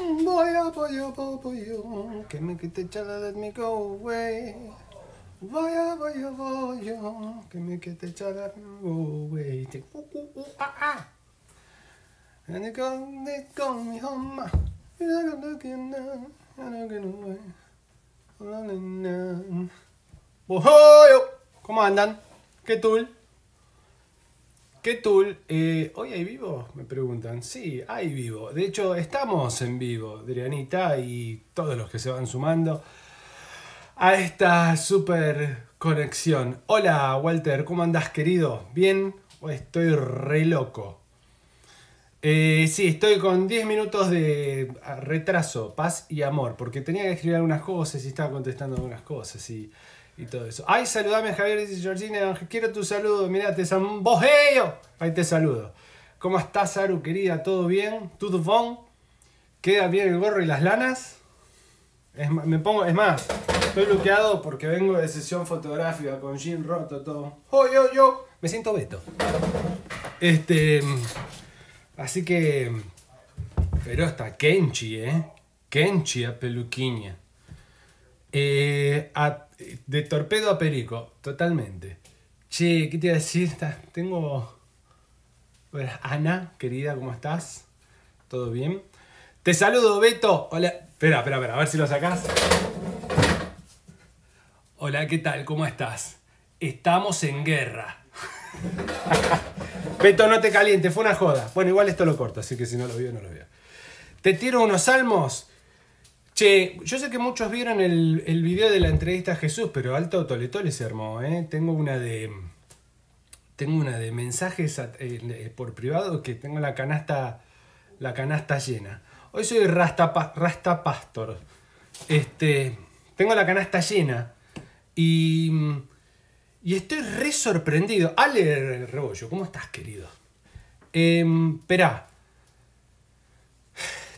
Voy a, voy a, voy a, que me quite chala, let me go away. Voy a, voy a, voy a, que me quite chala, let me go away. Te- uh, uh, uh, ah, ah. And you come, they call me home. You're not looking now, you're not getting away. Rolling down. Ojo, ¿Cómo andan? ¿Qué tool? ¿Qué tool? Eh, ¿Hoy hay vivo? Me preguntan. Sí, hay vivo. De hecho, estamos en vivo, Adrianita y todos los que se van sumando a esta super conexión. Hola, Walter, ¿cómo andás, querido? ¿Bien? ¿O estoy re loco? Eh, sí, estoy con 10 minutos de retraso, paz y amor, porque tenía que escribir algunas cosas y estaba contestando algunas cosas y, y todo eso. Ay, saludame Javier, dice Georgina, quiero tu saludo, mirá, te zambojeo. Ahí te saludo. ¿Cómo estás, Aru, querida? ¿Todo bien? ¿Todo bon? ¿Queda bien el gorro y las lanas? Es, me pongo, es más, estoy bloqueado porque vengo de sesión fotográfica con jean roto, todo. Oh, yo, yo. Me siento Beto. Este. Así que. Pero está Kenchi, ¿eh? Kenchi a peluquiña. Eh, a- de torpedo a perico, totalmente. Che, ¿qué te iba a decir? Tengo. Bueno, Ana, querida, ¿cómo estás? ¿Todo bien? Te saludo, Beto. Hola. Espera, espera, espera, a ver si lo sacás. Hola, ¿qué tal? ¿Cómo estás? Estamos en guerra. Beto, no te calientes, fue una joda. Bueno, igual esto lo corto, así que si no lo vio, no lo veo. Te tiro unos salmos. Che, yo sé que muchos vieron el, el video de la entrevista a Jesús, pero alto toletole se armó, ¿eh? Tengo una de. Tengo una de mensajes eh, eh, por privado que tengo la canasta. La canasta llena. Hoy soy Rasta, Rasta Pastor. Este. Tengo la canasta llena. Y. Y estoy re sorprendido. Ale Rebollo, ¿cómo estás, querido? Esperá.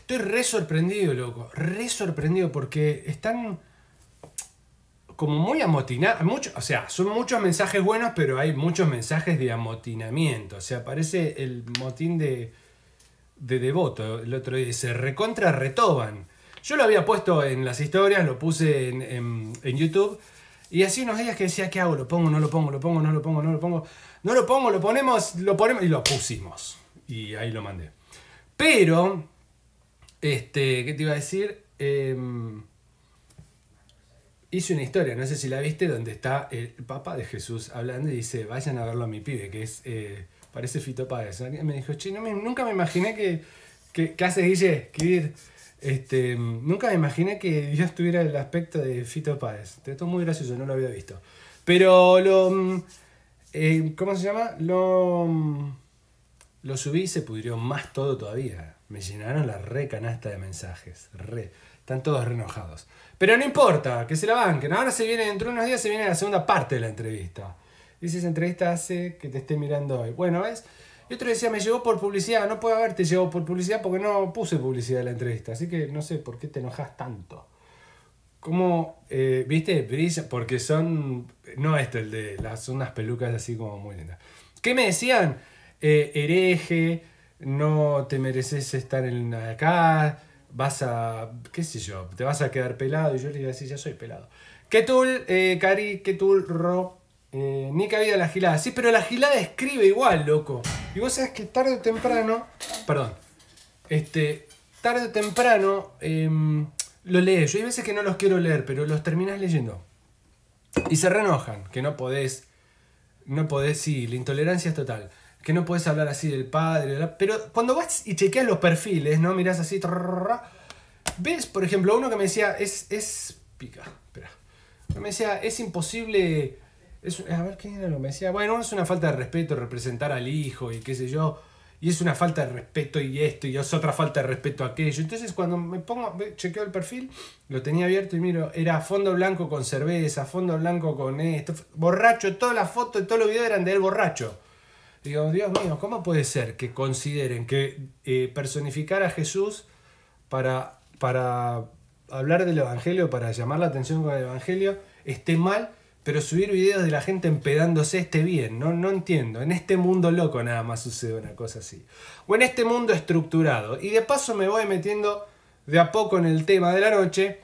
Estoy re sorprendido, loco. Re sorprendido porque están como muy amotinados. Mucho, o sea, son muchos mensajes buenos, pero hay muchos mensajes de amotinamiento. O sea, parece el motín de, de devoto el otro día. Se recontra retoban. Yo lo había puesto en las historias, lo puse en, en- en YouTube. Y así unos días que decía, ¿qué hago? ¿Lo pongo? ¿No lo pongo? ¿Lo pongo? ¿No lo pongo? ¿No lo pongo? No lo pongo, lo ponemos, lo ponemos y lo pusimos. Y ahí lo mandé. Pero, este, ¿qué te iba a decir? Em, hice una historia, no sé si la viste, donde está el papá de Jesús hablando y dice, vayan a verlo a mi pibe, que es, eh, parece Fito Páez. Me dijo, che, no me- nunca me imaginé que, que, ¿qué haces, Guille? Escribir. Este, nunca me imaginé que Dios tuviera el aspecto de Fito Páez. Esto es muy gracioso, no lo había visto. Pero lo... eh, ¿Cómo se llama? Lo... Lo subí y se pudrió más todo todavía. Me llenaron la re canasta de mensajes. Re. Están todos re enojados. Pero no importa, que se la banquen. Ahora se viene, dentro de unos días se viene la segunda parte de la entrevista. Dice, esa entrevista hace que te esté mirando hoy. Bueno, ¿ves? Y otro decía, me llegó por publicidad. No puede haberte llegado por publicidad porque no puse publicidad en la entrevista. Así que no sé por qué te enojas tanto. Como, eh, viste, brilla, porque son, no este, el de las unas pelucas así como muy lindas. ¿Qué me decían? Eh, hereje, no te mereces estar en acá, vas a, qué sé yo, te vas a quedar pelado. Y yo le iba a decir, ya soy pelado. ¿Qué tul, eh, Cari, qué tul, ro? Eh, ni cabida la gilada. Sí, pero la gilada escribe igual, loco. Y vos sabés que tarde o temprano, perdón, este, tarde o temprano em, lo lees. Yo hay veces que no los quiero leer, pero los terminas leyendo. Y se reenojan, que no podés, no podés, sí, la intolerancia es total. Que no podés hablar así del padre, pero cuando vas y chequeas los perfiles, ¿no? Mirás así, ves, por ejemplo, uno que me decía, es, es, pica, espera, me decía, es imposible, es, a ver, ¿qué era lo que me decía? Bueno, es una falta de respeto representar al hijo y qué sé yo, y es una falta de respeto y esto, y es otra falta de respeto aquello. Entonces cuando me pongo, chequeo el perfil, lo tenía abierto y miro, era fondo blanco con cerveza, fondo blanco con esto, borracho, todas las fotos y todos los videos eran de él borracho. Digo, Dios mío, ¿cómo puede ser que consideren que eh, personificar a Jesús para, para hablar del Evangelio, para llamar la atención con el Evangelio, esté mal, pero subir videos de la gente empedándose esté bien? No, no entiendo. En este mundo loco nada más sucede una cosa así. O en este mundo estructurado. Y de paso me voy metiendo de a poco en el tema de la noche,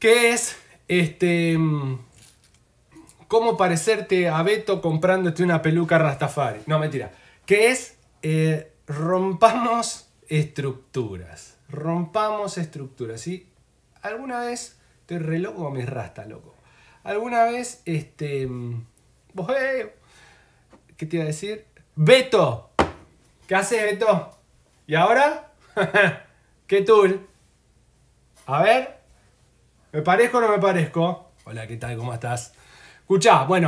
que es este cómo parecerte a Beto comprándote una peluca Rastafari. No, mentira. Que es eh, rompamos estructuras. Rompamos estructuras. ¿sí? Alguna vez, estoy re loco con mis rastas, loco. Alguna vez, este. Eh, ¿Qué te iba a decir? Beto. ¿Qué haces, Beto? ¿Y ahora? ¿Qué tool? A ver. ¿Me parezco o no me parezco? Hola, ¿qué tal? ¿Cómo estás? Escucha, bueno.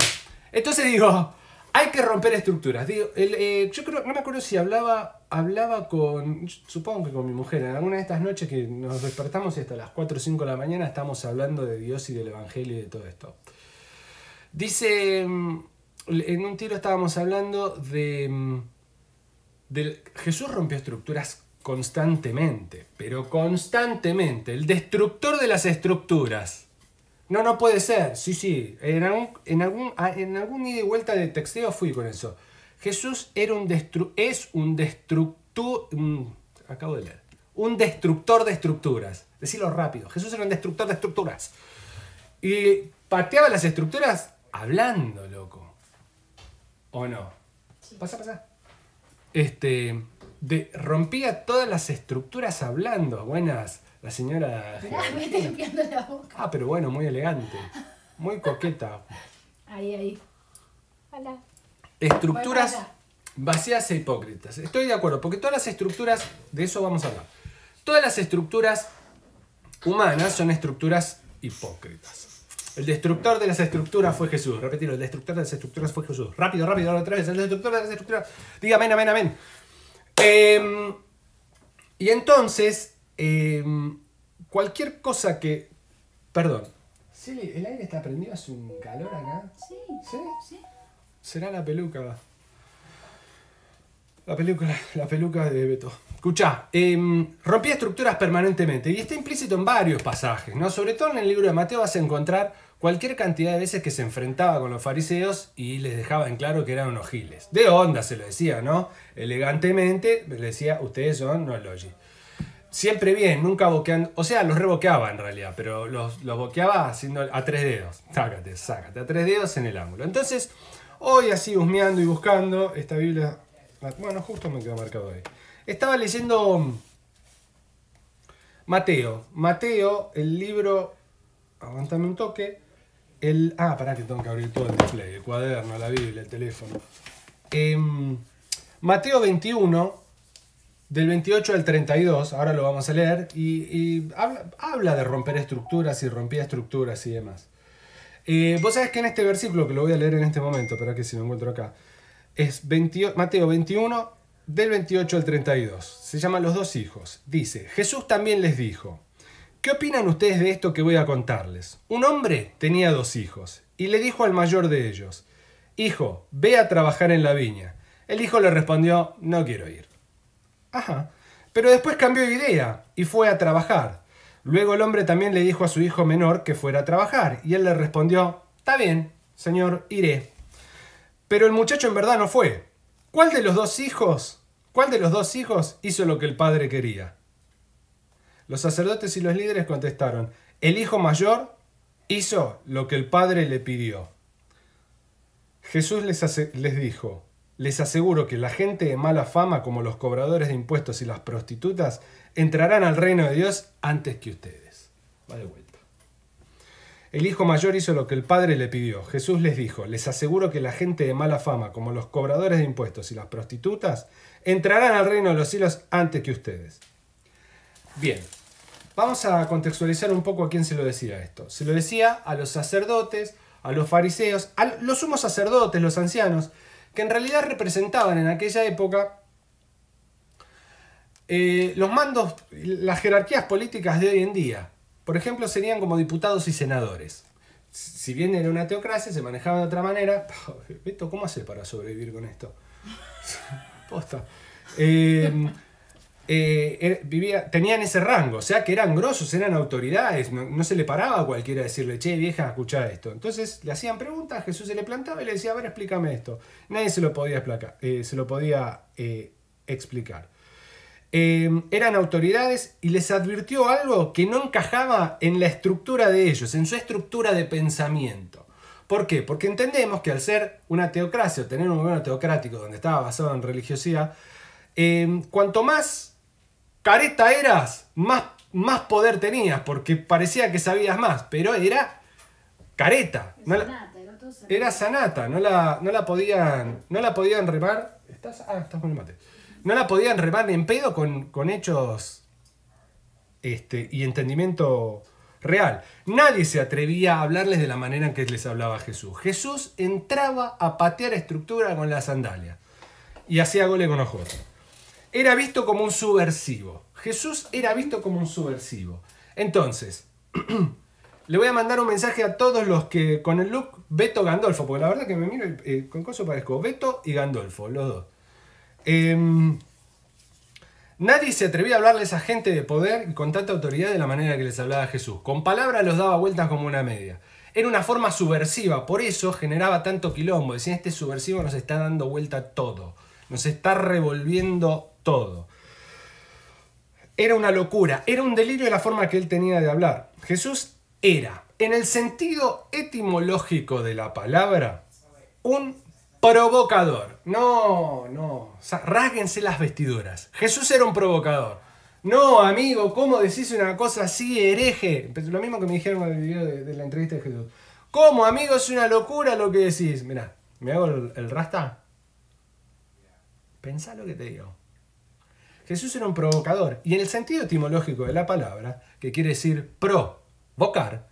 Entonces digo, hay que romper estructuras. Digo, eh, yo creo, no me acuerdo si hablaba, hablaba con, supongo que con mi mujer, en alguna de estas noches que nos despertamos y hasta las 4 o 5 de la mañana estamos hablando de Dios y del Evangelio y de todo esto. Dice, mm, en un tiro estábamos hablando de, mm, de Jesús rompió estructuras constantemente, pero constantemente, el destructor de las estructuras. No, no puede ser. Sí, sí. En algún, en algún, ah, en algún ida y vuelta de texteo fui con eso. Jesús era un destru es un destructor. acabo de leer. Un destructor de estructuras. Decirlo rápido. Jesús era un destructor de estructuras. Y pateaba las estructuras hablando, loco. ¿O no? Pasa, pasa. Este. De, rompía todas las estructuras hablando. Buenas la señora. me estoy limpiando la boca. Ah, pero bueno, muy elegante. Muy coqueta. Ahí, ahí. Hola. Estructuras vacías e hipócritas. Estoy de acuerdo, porque todas las estructuras, de eso vamos a hablar. Todas las estructuras humanas son estructuras hipócritas. El destructor de las estructuras fue Jesús. Repetilo, el destructor de las estructuras fue Jesús. Rápido, rápido, otra vez. El destructor de las estructuras. Diga amén, amén, amén. Em, y entonces, Em, cualquier cosa que. Perdón. Sí, ¿el aire está prendido? ¿Hace un calor acá? Sí. ¿Sí? Será la peluca. La peluca, la peluca de Beto. Escucha, eh, rompía estructuras permanentemente y está implícito en varios pasajes, ¿no? Sobre todo en el libro de Mateo vas a encontrar cualquier cantidad de veces que se enfrentaba con los fariseos y les dejaba en claro que eran unos giles. De onda se lo decía, ¿no? Elegantemente le decía, ustedes son no logi siempre bien, nunca boqueando. O sea, los reboqueaba en realidad, pero los, los boqueaba haciendo a tres dedos. Sácate, sácate, a tres dedos en el ángulo. Entonces, hoy así husmeando y buscando esta Biblia. Bueno, justo me quedó marcado ahí. Estaba leyendo Mateo. Mateo, el libro. Aguantame un toque. El, ah, pará que tengo que abrir todo el display, el cuaderno, la Biblia, el teléfono. Em, Mateo 21, del 28 al 32, ahora lo vamos a leer, y, habla, de romper estructuras y rompía estructuras y demás. Eh, vos sabés que en este versículo, que lo voy a leer en este momento, pero que si lo encuentro acá, es Mateo 21, del 28 al 32. Se llama Los dos hijos. Dice, Jesús también les dijo, ¿qué opinan ustedes de esto que voy a contarles? Un hombre tenía dos hijos, y le dijo al mayor de ellos, Hijo, ve a trabajar en la viña. El hijo le respondió, no quiero ir. Ajá. Pero después cambió de idea y fue a trabajar. Luego el hombre también le dijo a su hijo menor que fuera a trabajar y él le respondió, Está bien, señor, iré. Pero el muchacho en verdad no fue. ¿Cuál de los dos hijos? ¿Cuál de los dos hijos hizo lo que el padre quería? Los sacerdotes y los líderes contestaron, el hijo mayor hizo lo que el padre le pidió. Jesús les, les dijo, les aseguro que la gente de mala fama, como los cobradores de impuestos y las prostitutas, entrarán al reino de Dios antes que ustedes. Va de vuelta. El hijo mayor hizo lo que el padre le pidió. Jesús les dijo, les aseguro que la gente de mala fama, como los cobradores de impuestos y las prostitutas, entrarán al reino de los cielos antes que ustedes. Bien, vamos a contextualizar un poco a quién se lo decía esto. Se lo decía a los sacerdotes, a los fariseos, a los sumos sacerdotes, los ancianos, que en realidad representaban en aquella época eh, los mandos, las jerarquías políticas de hoy en día. Por ejemplo, serían como diputados y senadores. Si bien era una teocracia, se manejaba de otra manera. ¿cómo hace para sobrevivir con esto? Posta. Eh, eh, er, vivía, tenían ese rango, o sea que eran grosos, eran autoridades, no, se le paraba a cualquiera decirle, che, vieja, escucha esto. Entonces le hacían preguntas, Jesús se le plantaba y le decía, a ver, explícame esto. Nadie se lo podía, eh, se lo podía eh, explicar. eh, eran autoridades y les advirtió algo que no encajaba en la estructura de ellos, en su estructura de pensamiento. ¿Por qué? Porque entendemos que al ser una teocracia o tener un gobierno teocrático donde estaba basado en religiosidad, eh, cuanto más careta eras, más, más poder tenías, porque parecía que sabías más, pero era careta. No la- era sanata. era sanata, no la, no la podían. No la podían remar. ¿Estás? Ah, estás con el mate. No la podían remar ni en pedo con, con hechos este, y entendimiento real. Nadie se atrevía a hablarles de la manera en que les hablaba Jesús. Jesús entraba a patear estructura con las sandalias y hacía goles con ojos. Era visto como un subversivo. Jesús era visto como un subversivo. Entonces, le voy a mandar un mensaje a todos los que con el look Beto Gandolfo, porque la verdad que me miro y, eh, con coso parezco Beto y Gandolfo, los dos. Em, nadie se atrevía a hablarle a gente de poder y con tanta autoridad de la manera que les hablaba Jesús. Con palabras los daba vueltas como una media. Era una forma subversiva, por eso generaba tanto quilombo. Decían, este subversivo nos está dando vuelta todo, nos está revolviendo todo. Era una locura, era un delirio la forma que él tenía de hablar. Jesús era, en el sentido etimológico de la palabra, un provocador. No, no, o sea, rásguense las vestiduras. Jesús era un provocador. No, amigo, ¿cómo decís una cosa así, hereje? Lo mismo que me dijeron en el video de, de la entrevista de Jesús. ¿Cómo, amigo? Es una locura lo que decís. Mirá, ¿me hago el, el rasta? Pensá lo que te digo. Jesús era un provocador. Y en el sentido etimológico de la palabra, que quiere decir provocar,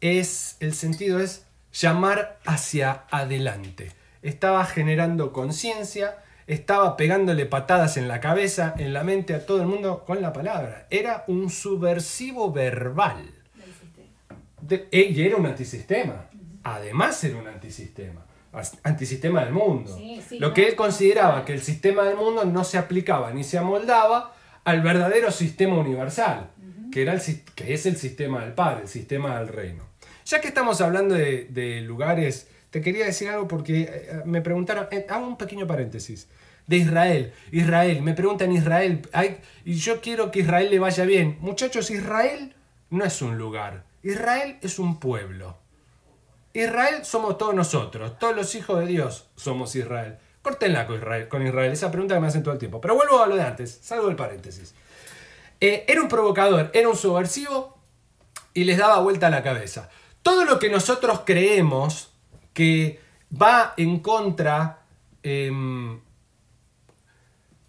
es, el sentido es llamar hacia adelante. Estaba generando conciencia, estaba pegándole patadas en la cabeza, en la mente a todo el mundo con la palabra. Era un subversivo verbal. Del sistema. De- eh, y era un antisistema. Además era un antisistema. Antisistema del mundo. Sí, sí, Lo que él consideraba que el sistema del mundo no se aplicaba ni se amoldaba al verdadero sistema universal, que, era el, que es el sistema del Padre, el sistema del reino. Ya que estamos hablando de, de lugares, te quería decir algo porque eh, me preguntaron, eh, hago un pequeño paréntesis, de Israel. Israel, me preguntan Israel, hay- y yo quiero que Israel le vaya bien. Muchachos, Israel no es un lugar, Israel es un pueblo. Israel somos todos nosotros, todos los hijos de Dios somos Israel. Córtenla con Israel, con Israel, esa pregunta que me hacen todo el tiempo. Pero vuelvo a lo de antes, salgo del paréntesis. Eh, era un provocador, era un subversivo y les daba vuelta a la cabeza. Todo lo que nosotros creemos que va en contra em,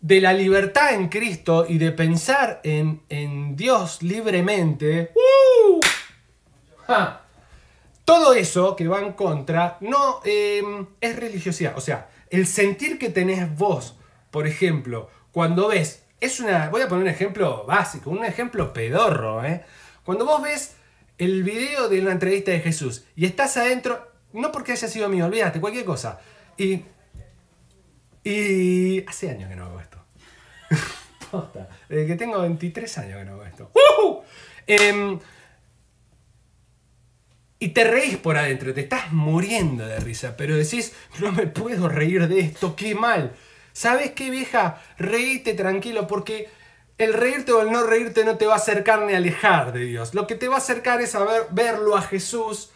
de la libertad en Cristo y de pensar en, en Dios libremente, ¡uh! ¡Ja! Todo eso que va en contra no em, es religiosidad. O sea, el sentir que tenés vos, por ejemplo, cuando ves, es una, voy a poner un ejemplo básico, un ejemplo pedorro, ¿eh? Cuando vos ves el video de una entrevista de Jesús y estás adentro, no porque haya sido mío, olvídate, cualquier cosa. Y, y hace años que no hago esto. Posta, desde que tengo 23 años que no hago esto. ¡Woohoo! Em, y te reís por adentro, te estás muriendo de risa, pero decís, no me puedo reír de esto, qué mal. ¿Sabes qué, vieja? Reíte tranquilo, porque el reírte o el no reírte no te va a acercar ni alejar de Dios. Lo que te va a acercar es a ver- verlo a Jesús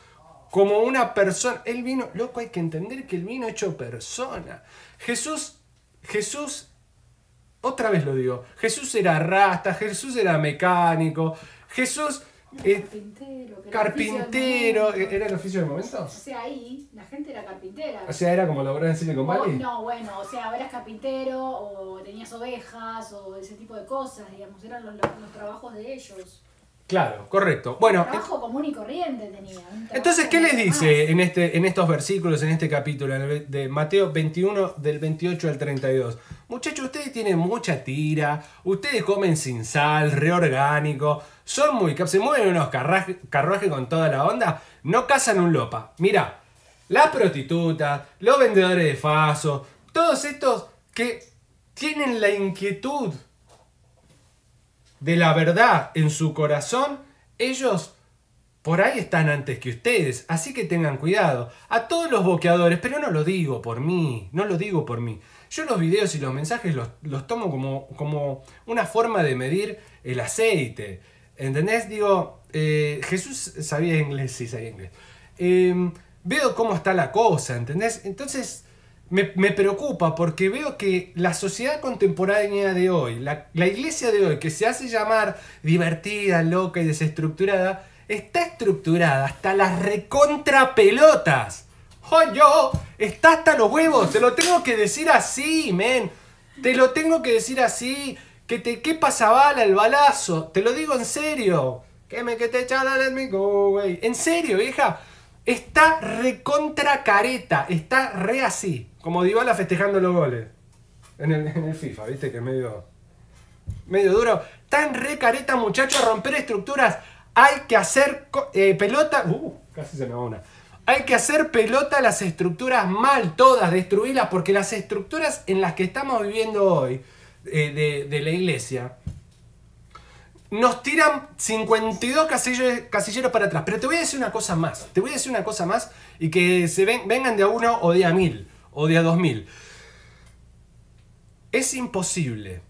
como una persona. Él vino, loco, hay que entender que él vino hecho persona. Jesús, Jesús, otra vez lo digo, Jesús era rasta, Jesús era mecánico, Jesús... eh, Carpintero. era carpintero, momento. ¿era el oficio del momento? O sea, ahí la gente era carpintera. O sea, era como lograr en Silicon Valley. no, bueno, o sea, eras carpintero o tenías ovejas o ese tipo de cosas, digamos, eran los, los- los trabajos de ellos. Claro, correcto. Bueno, trabajo común y corriente tenía. entonces, ¿qué les más. dice en, este, en estos versículos, en este capítulo el de Mateo 21, del 28 al 32? Muchachos, ustedes tienen mucha tira, ustedes comen sin sal, reorgánico, son muy se mueven unos carruajes con toda la onda, no cazan un lopa. Mira, las prostitutas, los vendedores de faso, todos estos que tienen la inquietud de la verdad en su corazón, ellos por ahí están antes que ustedes, así que tengan cuidado. A todos los boqueadores, pero no lo digo por mí, no lo digo por mí. Yo los videos y los mensajes los, los tomo como, como una forma de medir el aceite. ¿Entendés? Digo, eh, Jesús sabía inglés, sí sabía inglés. Em, veo cómo está la cosa, ¿entendés? Entonces me, me, preocupa porque veo que la sociedad contemporánea de hoy, la, la, iglesia de hoy, que se hace llamar divertida, loca y desestructurada, está estructurada hasta las recontrapelotas. yo Está hasta los huevos, te lo tengo que decir así, men. Te lo tengo que decir así. Que te qué pasa bala el balazo. Te lo digo en serio. Que me que te echala, let me go, güey. En serio, vieja. Está recontra careta. Está re así. Como Dybala festejando los goles. En el, el FIFA, viste que es medio. Medio duro. Tan re careta, muchachos, romper estructuras. Hay que hacer eh, pelota. Uh, casi se me va una. Hay que hacer pelota las estructuras mal, todas, destruirlas, porque las estructuras en las que estamos viviendo hoy, eh, de, la iglesia, nos tiran 52 casilleros, casilleros, para atrás. Pero te voy a decir una cosa más. Te voy a decir una cosa más y que se ven, vengan de a uno o de a mil o de a dos mil. Es imposible,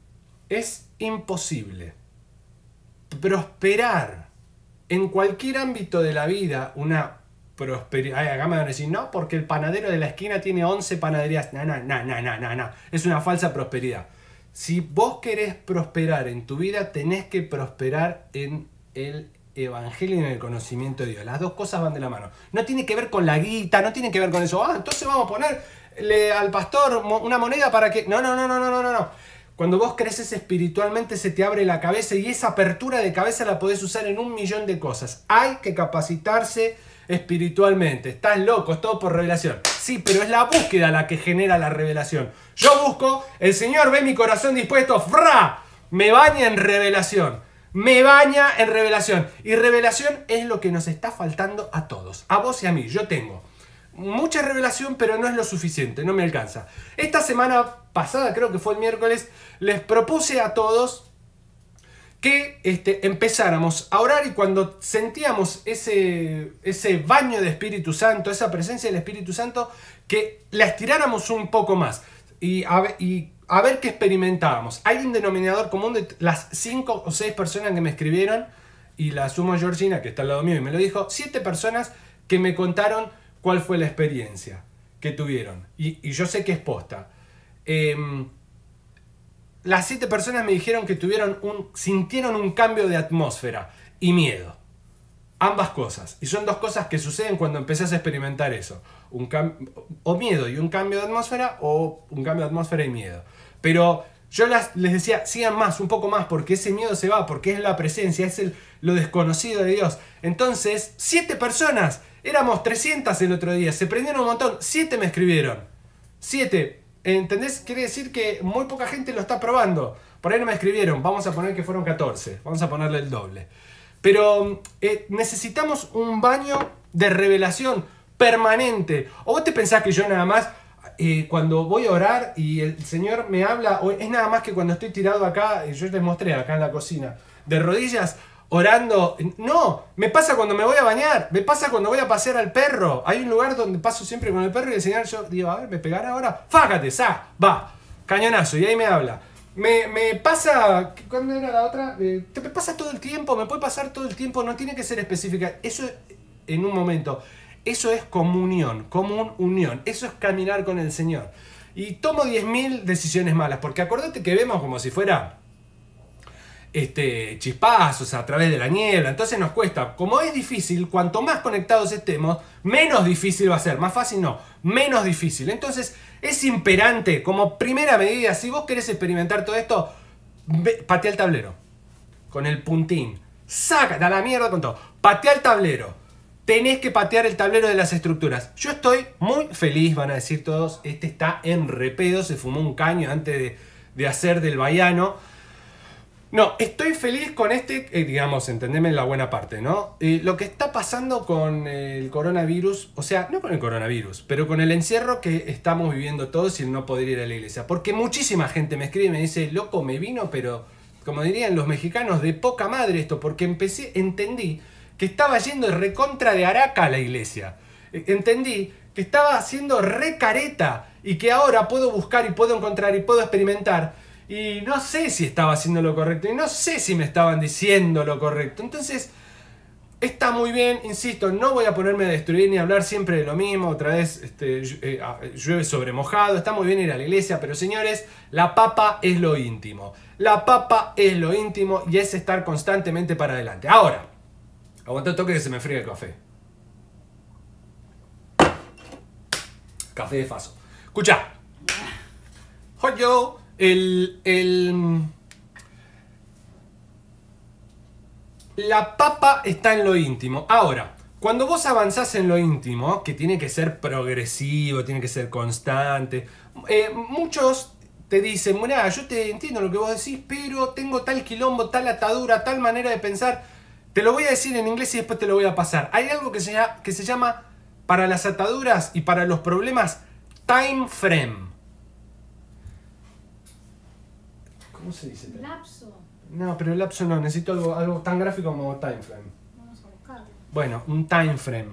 es imposible prosperar en cualquier ámbito de la vida una prosperidad. Acá me van a decir, no, porque el panadero de la esquina tiene 11 panaderías. No, no, no, no, no, no. Es una falsa prosperidad. Si vos querés prosperar en tu vida, tenés que prosperar en el evangelio y en el conocimiento de Dios. Las dos cosas van de la mano. No tiene que ver con la guita, no tiene que ver con eso. Ah, entonces vamos a ponerle al pastor una moneda para que. No, no, no, no, no, no, no. Cuando vos creces espiritualmente se te abre la cabeza y esa apertura de cabeza la podés usar en un millón de cosas. Hay que capacitarse espiritualmente. Estás loco, es todo por revelación. Sí, pero es la búsqueda la que genera la revelación. Yo busco, el Señor ve mi corazón dispuesto, ¡fra! Me baña en revelación. Me baña en revelación. Y revelación es lo que nos está faltando a todos. A vos y a mí. Yo tengo mucha revelación, pero no es lo suficiente, no me alcanza. Esta semana pasada, creo que fue el miércoles, les propuse a todos que este, empezáramos a orar y cuando sentíamos ese, ese baño de Espíritu Santo, esa presencia del Espíritu Santo, que la estiráramos un poco más y a, ver, y a ver qué experimentábamos. Hay un denominador común de las cinco o seis personas que me escribieron y la sumo Georgina, que está al lado mío y me lo dijo, siete personas que me contaron cuál fue la experiencia que tuvieron. Y, yo sé que es posta. Eh, las siete personas me dijeron que tuvieron un, sintieron un cambio de atmósfera y miedo. Ambas cosas. Y son dos cosas que suceden cuando empezás a experimentar eso. Un o miedo y un cambio de atmósfera o un cambio de atmósfera y miedo. Pero yo les decía, sigan más, un poco más, porque ese miedo se va, porque es la presencia, es el, lo desconocido de Dios. Entonces, siete personas, éramos 300 el otro día, se prendieron un montón, siete me escribieron. Siete, ¿Entendés? Quiere decir que muy poca gente lo está probando. Por ahí no me escribieron, vamos a poner que fueron 14, vamos a ponerle el doble. Pero eh, necesitamos un baño de revelación permanente. ¿O vos te pensás que yo nada más, eh, cuando voy a orar y el Señor me habla, es nada más que cuando estoy tirado acá, yo les mostré acá en la cocina, de rodillas, orando. No, me pasa cuando me voy a bañar, me pasa cuando voy a pasear al perro. Hay un lugar donde paso siempre con el perro y el señor yo digo, a ver, me pegará ahora. Fájate, sa, va, cañonazo, y ahí me habla. Me, me pasa, ¿cuándo era la otra? Eh, te pasa todo el tiempo, me puede pasar todo el tiempo, no tiene que ser específica. Eso en un momento. Eso es comunión, común unión. Eso es caminar con el Señor. Y tomo 10.000 decisiones malas, porque acordate que vemos como si fuera este, chispazos a través de la niebla. Entonces nos cuesta. Como es difícil, cuanto más conectados estemos, menos difícil va a ser. Más fácil no, menos difícil. Entonces es imperante, como primera medida, si vos querés experimentar todo esto, patea el tablero. Con el puntín. Saca, da la mierda con todo. Patea el tablero. Tenés que patear el tablero de las estructuras. Yo estoy muy feliz, van a decir todos. Este está en repedo, se fumó un caño antes de, de hacer del vallano. No, estoy feliz con este, eh, digamos, entendeme la buena parte, ¿no? Eh, lo que está pasando con el coronavirus, o sea, no con el coronavirus, pero con el encierro que estamos viviendo todos y no poder ir a la iglesia. Porque muchísima gente me escribe y me dice, loco, me vino, pero, como dirían los mexicanos, de poca madre esto, porque empecé, entendí que estaba yendo recontra de Araca a la iglesia. Eh, entendí que estaba haciendo recareta y que ahora puedo buscar y puedo encontrar y puedo experimentar y no sé si estaba haciendo lo correcto y no sé si me estaban diciendo lo correcto. Entonces, está muy bien, insisto, no voy a ponerme a destruir ni a hablar siempre de lo mismo, otra vez este, eh, ah, llueve sobre mojado, está muy bien ir a la iglesia, pero señores, la papa es lo íntimo. La papa es lo íntimo y es estar constantemente para adelante. Ahora, aguanta el toque que se me fríe el café. Café de faso. Escucha. Yo, el, el, la papa está en lo íntimo. Ahora, cuando vos avanzás en lo íntimo, que tiene que ser progresivo, tiene que ser constante, eh, muchos te dicen, mira, yo te entiendo lo que vos decís, pero tengo tal quilombo, tal atadura, tal manera de pensar. Te lo voy a decir en inglés y después te lo voy a pasar. Hay algo que que se llama, para las ataduras y para los problemas, time frame. ¿Cómo se dice? Lapso. No, pero el lapso no, necesito algo, algo tan gráfico como time frame. Vamos a buscarlo. Bueno, un time frame.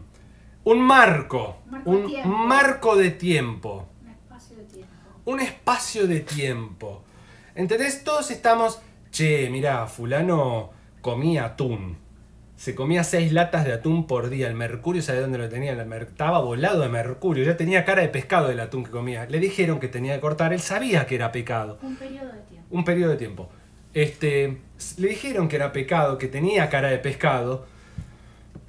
Un marco. Marco un tiempo. marco de tiempo. Un espacio de tiempo. un espacio de tiempo. ¿Entendés? Todos estamos, che, mira, fulano comía atún. Se comía seis latas de atún por día. El mercurio, ¿sabe dónde lo tenía? Estaba volado de mercurio. Ya tenía cara de pescado el atún que comía. Le dijeron que tenía que cortar. Él sabía que era pecado. Un periodo de tiempo. Un periodo de tiempo. Este, le dijeron que era pecado, que tenía cara de pescado.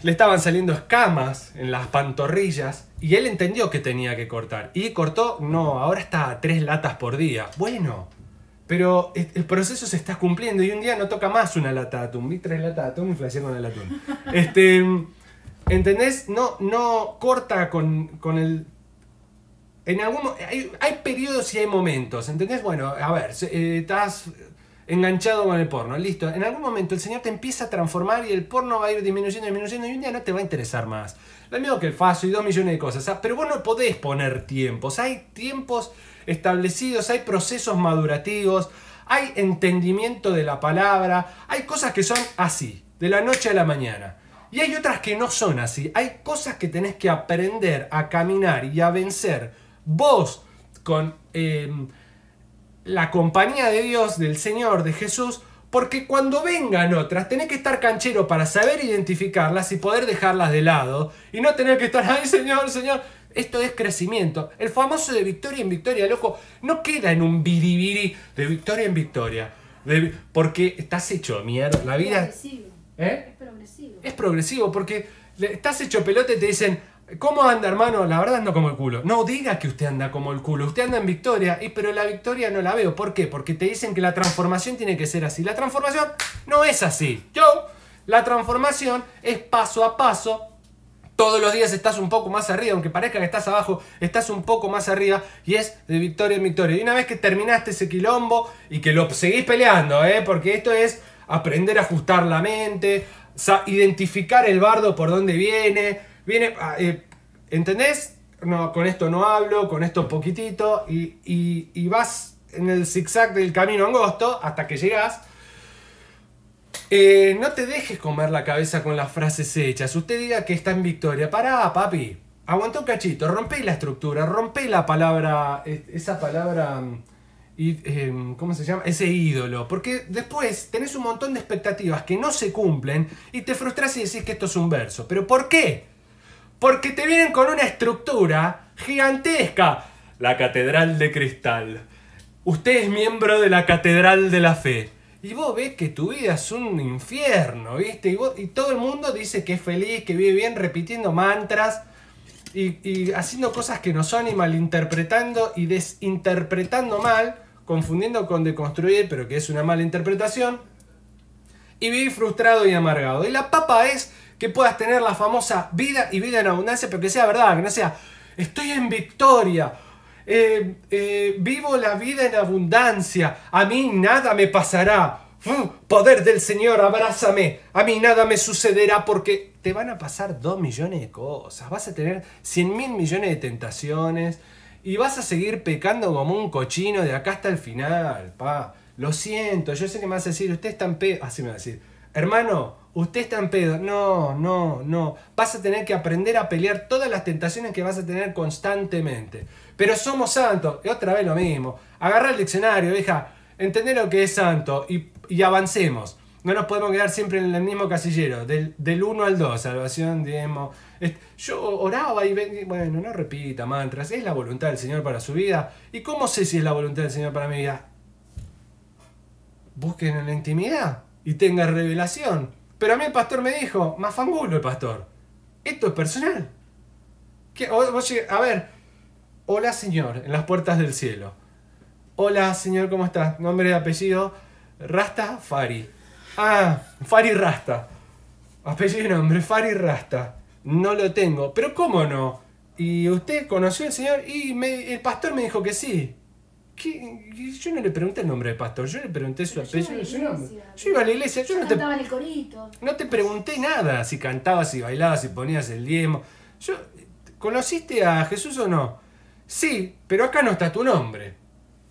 Le estaban saliendo escamas en las pantorrillas y él entendió que tenía que cortar. Y cortó, no, ahora está a tres latas por día. Bueno, pero el el proceso se está cumpliendo y un día no toca más una lata de atún. Vi tres latas de atún y flasheé con el atún. Este, ¿Entendés? No, no corta con, con el en algún hay, hay periodos y hay momentos, ¿entendés? Bueno, a ver, eh, estás enganchado con el porno, listo. En algún momento el Señor te empieza a transformar y el porno va a ir disminuyendo, disminuyendo y un día no te va a interesar más. Lo mismo que el faso y dos millones de cosas. Pero vos no podés poner tiempos. Hay tiempos establecidos, hay procesos madurativos, hay entendimiento de la palabra, hay cosas que son así, de la noche a la mañana. Y hay otras que no son así. Hay cosas que tenés que aprender a caminar y a vencer vos con eh, la compañía de Dios, del Señor, de Jesús, porque cuando vengan otras, tenés que estar canchero para saber identificarlas y poder dejarlas de lado y no tener que estar, ay Señor, Señor. Esto es crecimiento. El famoso de victoria en victoria, loco, no queda en un biribiri de victoria en victoria. de- porque estás hecho mierda. La Es vida progresivo. ¿Eh? Es progresivo. es progresivo porque estás hecho pelote y te dicen, ¿cómo anda hermano? La verdad ando como el culo. No diga que usted anda como el culo, usted anda en victoria, y, pero la victoria no la veo. ¿Por qué? Porque te dicen que la transformación tiene que ser así. La transformación no es así. Yo, la transformación es paso a paso. Todos los días estás un poco más arriba, aunque parezca que estás abajo, estás un poco más arriba y es de victoria en victoria. Y una vez que terminaste ese quilombo y que lo seguís peleando, ¿eh? porque esto es aprender a ajustar la mente, identificar el bardo por dónde viene, viene, ah, eh, ¿entendés? No, con esto no hablo, con esto poquitito y, y- vas en el zigzag del camino angosto hasta que llegás. Eh, no te dejes comer la cabeza con las frases hechas. Usted diga que está en victoria. Pará, papi. Aguantó un cachito. Rompé la estructura. Rompé la palabra. eh, Esa palabra. mm, y, eh, ¿Cómo se llama? Ese ídolo. Porque después tenés un montón de expectativas que no se cumplen y te frustras y decís que esto es un verso. ¿Pero por qué? Porque te vienen con una estructura gigantesca. La Catedral de Cristal. Usted es miembro de la Catedral de la Fe. Y vos ves que tu vida es un infierno, ¿viste? Y, todo el mundo dice que es feliz, que vive bien, repitiendo mantras y, haciendo cosas que no son y malinterpretando y desinterpretando mal, confundiendo con deconstruir, pero que es una mala interpretación y vivir frustrado y amargado. Y la papa es que puedas tener la famosa vida y vida en abundancia, pero que sea verdad, que no sea estoy en victoria, eh, eh, vivo la vida en abundancia, a mí nada me pasará. Poder del Señor, abrázame. A mí nada me sucederá porque te van a pasar dos millones de cosas. Vas a tener cien mil millones de tentaciones y vas a seguir pecando como un cochino de acá hasta el final, pa. Lo siento, yo sé que me vas a decir, usted es tan pe... Así me va a decir, hermano, usted está en pedo. No, no, no. Vas a tener que aprender a pelear todas las tentaciones que vas a tener constantemente. Pero somos santos. Y otra vez lo mismo. Agarra el diccionario, hija. Entender lo que es santo y, avancemos. No nos podemos quedar siempre en el mismo casillero, del, del 1 al 2, salvación, diezmo. Yo oraba y ven- bueno, no repita mantras, es la voluntad del Señor para su vida. ¿Y cómo sé si es la voluntad del Señor para mi vida? Busquen en la intimidad y tengan revelación. Pero a mí el pastor me dijo, más fangulo el pastor. Esto es personal. ¿Qué? Oye, a ver, hola Señor, en las puertas del cielo. Hola Señor, ¿cómo estás? Nombre y apellido, Rasta Fari. Ah, Fari Rasta. Apellido y nombre, Fari Rasta. No lo tengo. Pero ¿cómo no? ¿Y usted conoció al Señor? Y el pastor me dijo que sí. ¿Qué? Yo no le pregunté el nombre del pastor, yo le pregunté su Pero yo iba a apellido la iglesia. Yo iba a la iglesia, yo no te, el corito. no te pregunté nada, si cantabas, si bailabas, si ponías el diezmo. Yo, ¿Conociste a Jesús o no? Sí, pero acá no está tu nombre.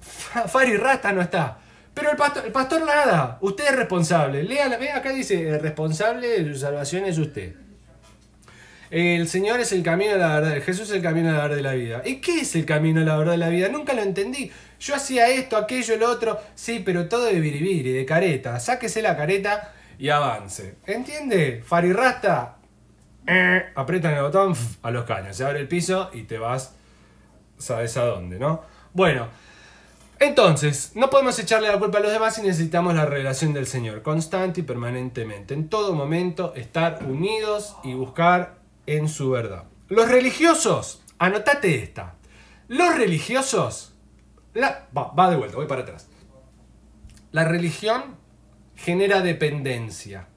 Fa- Fari Rasta no está. Pero el pastor, el pastor nada, usted es responsable. Lea, ve acá dice, el responsable de su salvación es usted. El Señor es el camino de la verdad, Jesús es el camino de la verdad de la vida. ¿Y qué es el camino de la verdad de la vida? Nunca lo entendí. Yo hacía esto, aquello, lo otro. Sí, pero todo de biribiri, de careta. Sáquese la careta y avance. ¿Entiende? Farirrasta, eh, apretan el botón a los caños. Se abre el piso y te vas, sabes a dónde, ¿no? Bueno, entonces, no podemos echarle la culpa a los demás y necesitamos la revelación del Señor, constante y permanentemente. En todo momento, estar unidos y buscar en su verdad. Los religiosos, anotate esta. Los religiosos, la, va, de vuelta, voy para atrás. La religión genera dependencia.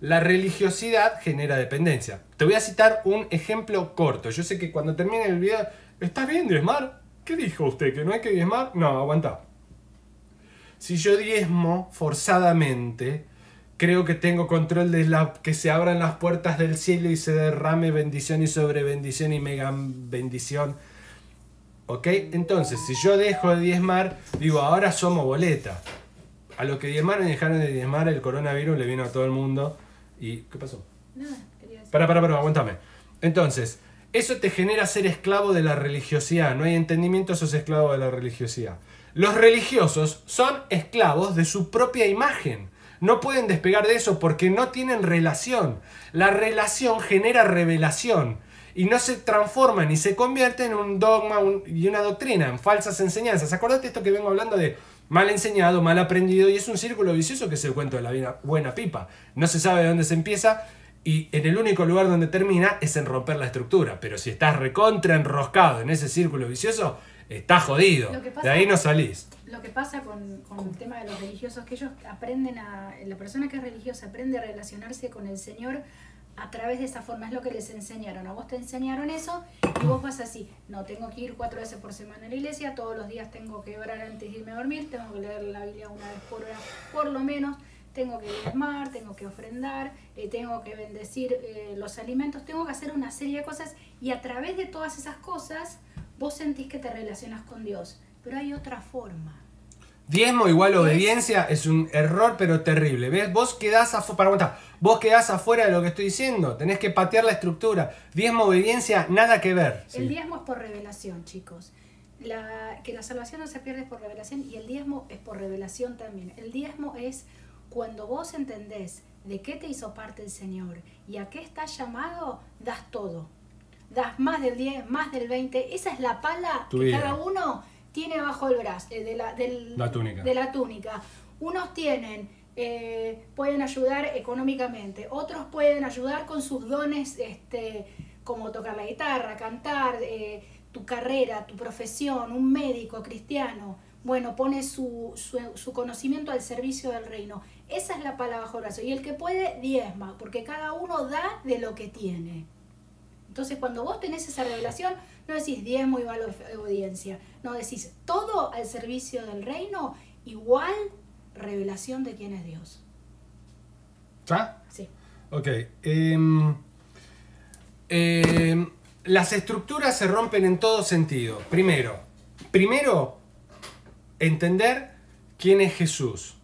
La religiosidad genera dependencia. Te voy a citar un ejemplo corto. Yo sé que cuando termine el video, ¿estás bien diezmar? ¿Qué dijo usted? ¿Que no hay que diezmar? No, aguanta. Si yo diezmo forzadamente, creo que tengo control de la, que se abran las puertas del cielo y se derrame bendición y sobre bendición y mega bendición. ¿Ok? Entonces, si yo dejo de diezmar, digo, ahora somos boleta. A los que diezmaron y dejaron de diezmar, el coronavirus le vino a todo el mundo. ¿Y qué pasó? Nada, quería decir. Para, para, para, aguántame. Entonces, eso te genera ser esclavo de la religiosidad. No hay entendimiento, sos esclavo de la religiosidad. Los religiosos son esclavos de su propia imagen. No pueden despegar de eso porque no tienen relación. La relación genera revelación y no se transforma ni se convierte en un dogma un- y una doctrina, en falsas enseñanzas. Acordate esto que vengo hablando de mal enseñado, mal aprendido y es un círculo vicioso que es el cuento de la buena- buena pipa. No se sabe de dónde se empieza y en el único lugar donde termina es en romper la estructura. Pero si estás recontra enroscado en ese círculo vicioso, estás jodido. Pasa- De ahí no salís. Lo que pasa con, con el tema de los religiosos, que ellos aprenden a, la persona que es religiosa aprende a relacionarse con el Señor a través de esa forma, es lo que les enseñaron, a vos te enseñaron eso y vos vas así, no, tengo que ir cuatro veces por semana a la iglesia, todos los días tengo que orar antes de irme a dormir, tengo que leer la Biblia una vez por hora, por lo menos, tengo que diezmar, tengo que ofrendar, eh, tengo que bendecir eh, los alimentos, tengo que hacer una serie de cosas y a través de todas esas cosas vos sentís que te relacionas con Dios, pero hay otra forma. Diezmo igual Es- obediencia es un error pero terrible. ¿Ves? Vos quedás afuera. Para aguantar. Vos quedás afuera de lo que estoy diciendo. Tenés que patear la estructura. Diezmo, obediencia, nada que ver. El Sí. diezmo es por revelación, chicos. La, que la salvación no se pierde por revelación y el diezmo es por revelación también. El diezmo es cuando vos entendés de qué te hizo parte el Señor y a qué estás llamado, das todo. Das más del 10, más del 20. Esa es la pala Tu que vida. cada uno tiene bajo el brazo, eh, de, la, del- La túnica. de la túnica. Unos tienen, eh, pueden ayudar económicamente, otros pueden ayudar con sus dones, este, como tocar la guitarra, cantar, eh, tu carrera, tu profesión, un médico cristiano. Bueno, pone su, su, su conocimiento al servicio del reino. Esa es la pala bajo el brazo. Y el que puede, diezma, porque cada uno da de lo que tiene. Entonces, cuando vos tenés esa revelación, no decís diezmo igual a obediencia, no decís todo al servicio del reino, igual revelación de quién es Dios. ¿Ya? Sí. Ok. em, em, las estructuras se rompen en todo sentido. Primero, primero, entender quién es Jesús.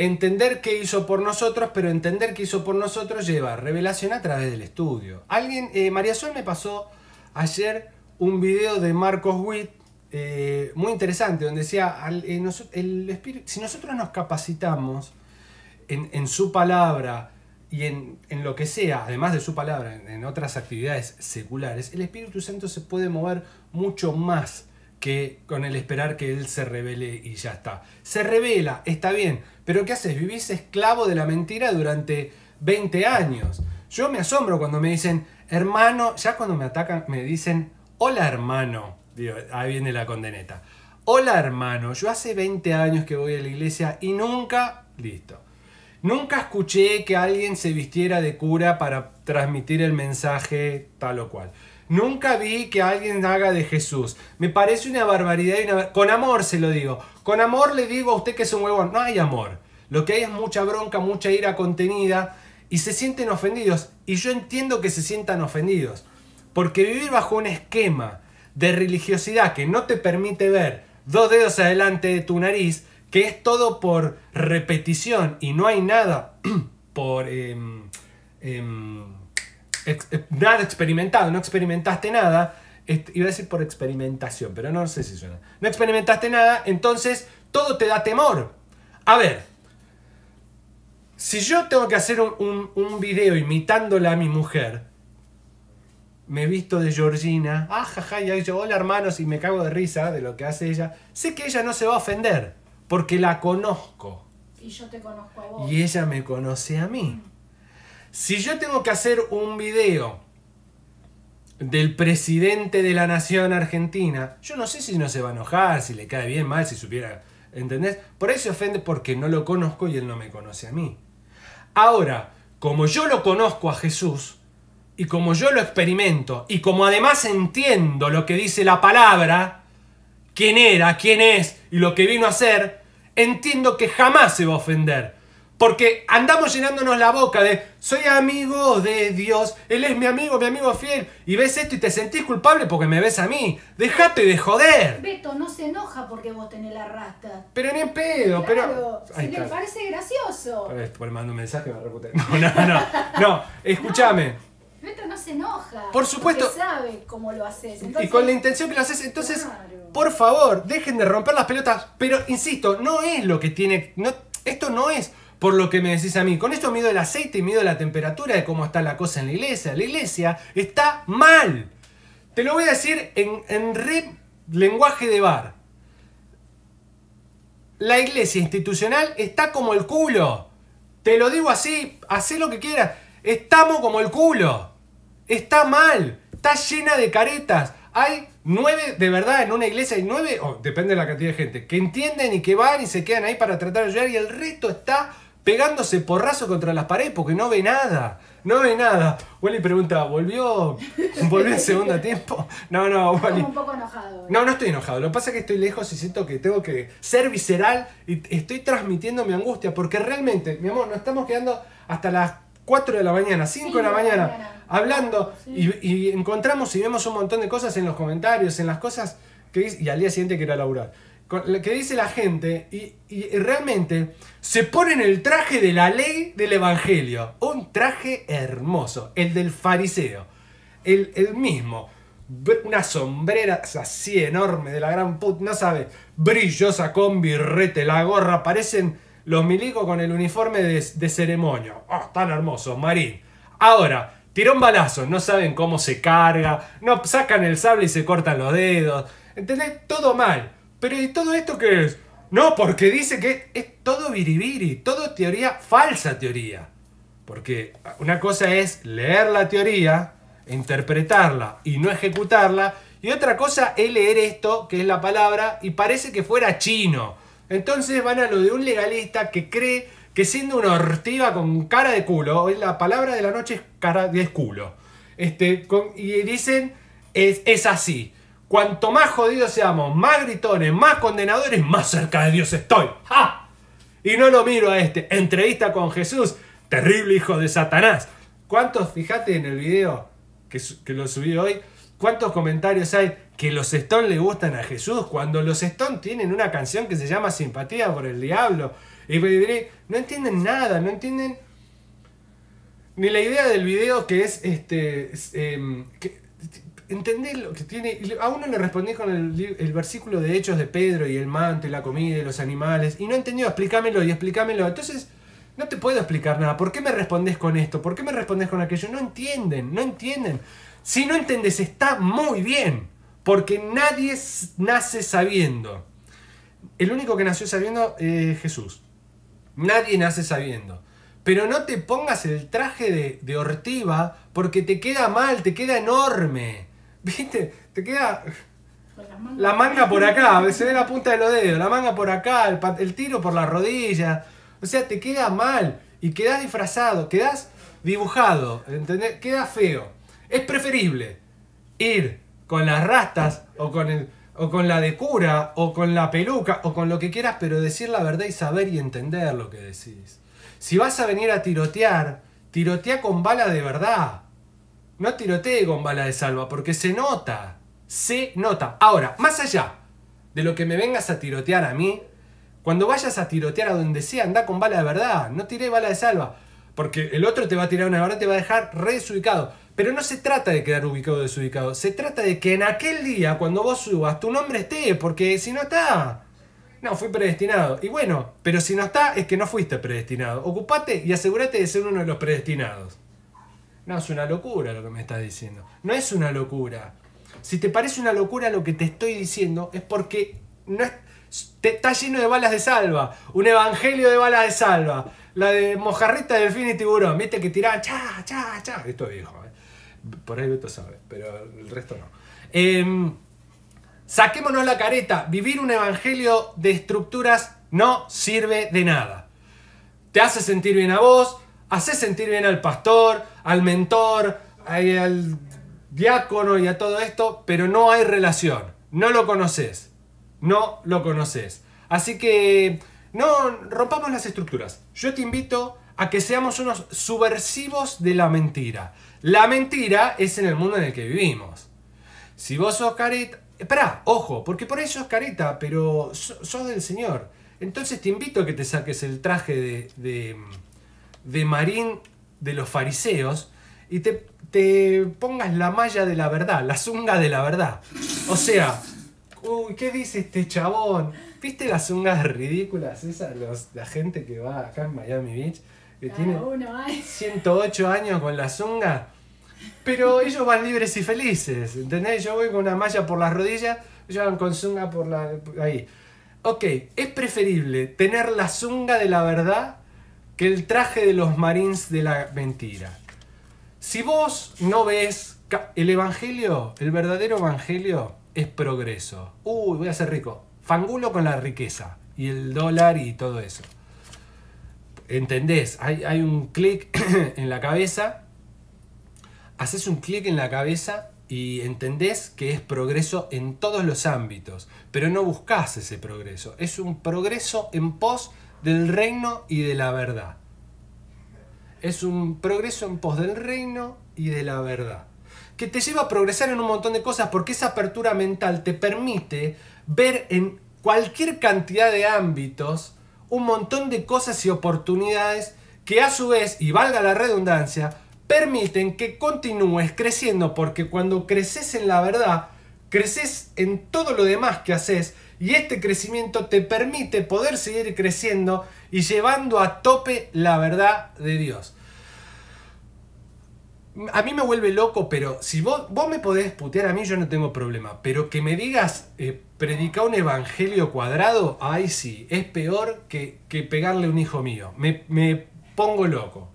entender qué hizo por nosotros, pero entender qué hizo por nosotros lleva revelación a través del estudio. Alguien, eh, María Sol me pasó ayer un video de Marcos Witt eh, muy interesante, donde decía, eh, si nosotros nos capacitamos en, su palabra y en, lo que sea, además de su palabra, en, otras actividades seculares, el Espíritu Santo se puede mover mucho más que con el esperar que Él se revele y ya está. Se revela, está bien, pero ¿qué haces? Vivís esclavo de la mentira durante 20 años. Yo me asombro cuando me dicen, hermano, ya cuando me atacan me dicen, hola hermano, ahí viene la condeneta. Hola hermano, yo hace 20 años que voy a la iglesia y nunca, listo, nunca escuché que alguien se vistiera de cura para transmitir el mensaje tal o cual. Nunca vi que alguien haga de Jesús. Me parece una barbaridad y una... Con amor se lo digo. Con amor le digo a usted que es un huevón. No hay amor. Lo que hay es mucha bronca, mucha ira contenida y se sienten ofendidos. Y yo entiendo que se sientan ofendidos. Porque vivir bajo un esquema de religiosidad que no te permite ver dos dedos adelante de tu nariz, que es todo por repetición y no hay nada por em, em, eh, nada experimentado, no experimentaste nada, iba a decir por experimentación, pero no sé si suena. No experimentaste nada, entonces todo te da temor. A ver, si yo tengo que hacer un, un video imitándola a mi mujer, me he visto de Georgina, ah, jaja, y yo, hola hermanos, y me cago de risa de lo que hace ella, sé que ella no se va a ofender, porque la conozco. Y yo te conozco a vos. Y ella me conoce a mí. Si yo tengo que hacer un video del presidente de la nación argentina, yo no sé si no se va a enojar, si le cae bien, mal, si supiera, ¿entendés? Por ahí se ofende porque no lo conozco y él no me conoce a mí. Ahora, como yo lo conozco a Jesús, y como yo lo experimento, y como además entiendo lo que dice la palabra, quién era, quién es y lo que vino a ser, entiendo que jamás se va a ofender. Porque andamos llenándonos la boca de soy amigo de Dios, Él es mi amigo, mi amigo fiel, y ves esto y te sentís culpable porque me ves a mí. Dejate de joder. Beto no se enoja porque vos tenés la rasta. Pero ni en pedo, pero. Si le parece gracioso. Por mando un mensaje me reputé. No, no, no. No, escúchame. No se enoja. Por supuesto. Sabe cómo lo haces. y con la intención que lo haces. Entonces, por favor, dejen de romper las pelotas. Pero, insisto, no es lo que tiene. No, esto no es por lo que me decís a mí. Con esto mido el aceite y mido la temperatura de cómo está la cosa en la iglesia. La iglesia está mal. Te lo voy a decir en, en re lenguaje de bar. La iglesia institucional está como el culo. Te lo digo así, haz lo que quieras. Estamos como el culo. Está mal. Está llena de caretas. Hay nueve, de verdad, en una iglesia hay nueve, o depende de la cantidad de gente, que entienden y que van y se quedan ahí para tratar de ayudar y el resto está pegándose porrazo contra las paredes porque no ve nada. No ve nada. Wally pregunta, ¿volvió, ¿volvió el segundo tiempo? No, no, Wally. un poco enojado. No, no estoy enojado. Lo que pasa es que estoy lejos y siento que tengo que ser visceral y estoy transmitiendo mi angustia porque realmente, mi amor, nos estamos quedando hasta las 4 de la mañana, 5 de la mañana, hablando y, encontramos y vemos un montón de cosas en los comentarios, en las cosas que dice, y al día siguiente que era laburar, que dice la gente y, realmente se pone en el traje de la ley del Evangelio, un traje hermoso, el del fariseo, el, el mismo. Una sombrera así enorme de la gran puta, no sabe, brillosa con birrete, la gorra, parecen los milicos con el uniforme de, ceremonia. ¡Oh, tan hermoso! Marín. Ahora, tiró balazo, no saben cómo se carga, no sacan el sable y se cortan los dedos. ¿Entendés? Todo mal. Pero ¿y todo esto qué es? No, porque dice que es todo biribiri, todo teoría, falsa teoría. Porque una cosa es leer la teoría, interpretarla y no ejecutarla, y otra cosa es leer esto, que es la palabra, y parece que fuera chino entonces van a lo de un legalista que cree que siendo una ortiva con cara de culo, la palabra de la noche es cara de culo. Este, y dicen, es, es así. Cuanto más jodidos seamos, más gritones, más condenadores, más cerca de Dios estoy. ¡Ja! Y no lo miro a este. Entrevista con Jesús, terrible hijo de Satanás. ¿Cuántos, fíjate en el video que, que lo subí hoy, cuántos comentarios hay? Que los Stones le gustan a Jesús, cuando los Stones tienen una canción que se llama Simpatía por el Diablo, Y diré, no entienden nada, no entienden ni la idea del video que es este. Em, ¿Entendés lo que tiene? A uno le respondí con el, versículo de Hechos de Pedro y el manto y la comida y los animales. Y no entendió, explícamelo y explícamelo. Entonces, no te puedo explicar nada. ¿Por qué me respondes con esto? ¿Por qué me respondes con aquello? No entienden, no entienden. Si no entiendes, está muy bien. Porque nadie nace sabiendo. El único que nació sabiendo es Jesús. Nadie nace sabiendo. Pero no te pongas el traje de, de ortiva porque te queda mal, te queda enorme. ¿Viste? Te queda la manga por acá, se ve la punta de los dedos, la manga por acá, el, tiro por la rodilla. O sea, te queda mal y quedas disfrazado, quedas dibujado, ¿entendés? Queda feo. Es preferible ir con las rastas o con, el, o con la de cura o con la peluca o con lo que quieras, pero decir la verdad y saber y entender lo que decís. Si vas a venir a tirotear, tirotea con bala de verdad. No tirotee con bala de salva, porque se nota. Se nota. Ahora, más allá de lo que me vengas a tirotear a mí, cuando vayas a tirotear a donde sea, anda con bala de verdad. No tiré bala de salva. Porque el otro te va a tirar una bala y te va a dejar re desubicado. Pero no se trata de quedar ubicado o desubicado. Se trata de que en aquel día, cuando vos subas, tu nombre esté. Porque si no está. No, fui predestinado. Y bueno, pero si no está, es que no fuiste predestinado. Ocupate y asegúrate de ser uno de los predestinados. No, es una locura lo que me estás diciendo. No es una locura. Si te parece una locura lo que te estoy diciendo, es porque no es, está lleno de balas de salva. Un evangelio de balas de salva. La de mojarrita, delfín y tiburón. Viste que tiraban cha, cha, cha. Esto es viejo. ¿eh? Por ahí Beto sabe, pero el resto no. Em, saquémonos la careta. Vivir un evangelio de estructuras no sirve de nada. Te hace sentir bien a vos, hace sentir bien al pastor, al mentor, al diácono y a todo esto, pero no hay relación. No lo conoces. No lo conoces. Así que no rompamos las estructuras. Yo te invito a que seamos unos subversivos de la mentira. La mentira es en el mundo en el que vivimos. Si vos sos careta... Espera, ojo, porque por eso sos careta, pero sos del Señor. Entonces te invito a que te saques el traje de de marín de los fariseos y te, te pongas la malla de la verdad, la zunga de la verdad. O sea, uy, ¿qué dice este chabón? ¿Viste las zungas ridículas esas? Los, la gente que va acá en Miami Beach, que tiene 108 años con la zunga, pero ellos van libres y felices, ¿entendés? Yo voy con una malla por las rodillas, ellos van con zunga por la... ahí. Ok, es preferible tener la zunga de la verdad que el traje de los marines de la mentira. Si vos no ves el evangelio, el verdadero evangelio es progreso. Uy, voy a ser rico. Fangulo con la riqueza y el dólar y todo eso. ¿Entendés? Hay, hay un clic en la cabeza. Haces un clic en la cabeza y entendés que es progreso en todos los ámbitos, pero no buscas ese progreso. Es un progreso en pos del reino y de la verdad. Es un progreso en pos del reino y de la verdad. Que te lleva a progresar en un montón de cosas porque esa apertura mental te permite ver en cualquier cantidad de ámbitos un montón de cosas y oportunidades que a su vez, y valga la redundancia, permiten que continúes creciendo porque cuando creces en la verdad, creces en todo lo demás que haces y este crecimiento te permite poder seguir creciendo y llevando a tope la verdad de Dios. A mí me vuelve loco, pero si vos, vos me podés putear a mí, yo no tengo problema. Pero que me digas, eh, predica un evangelio cuadrado, ay sí, es peor que, que pegarle un hijo mío. Me, me pongo loco.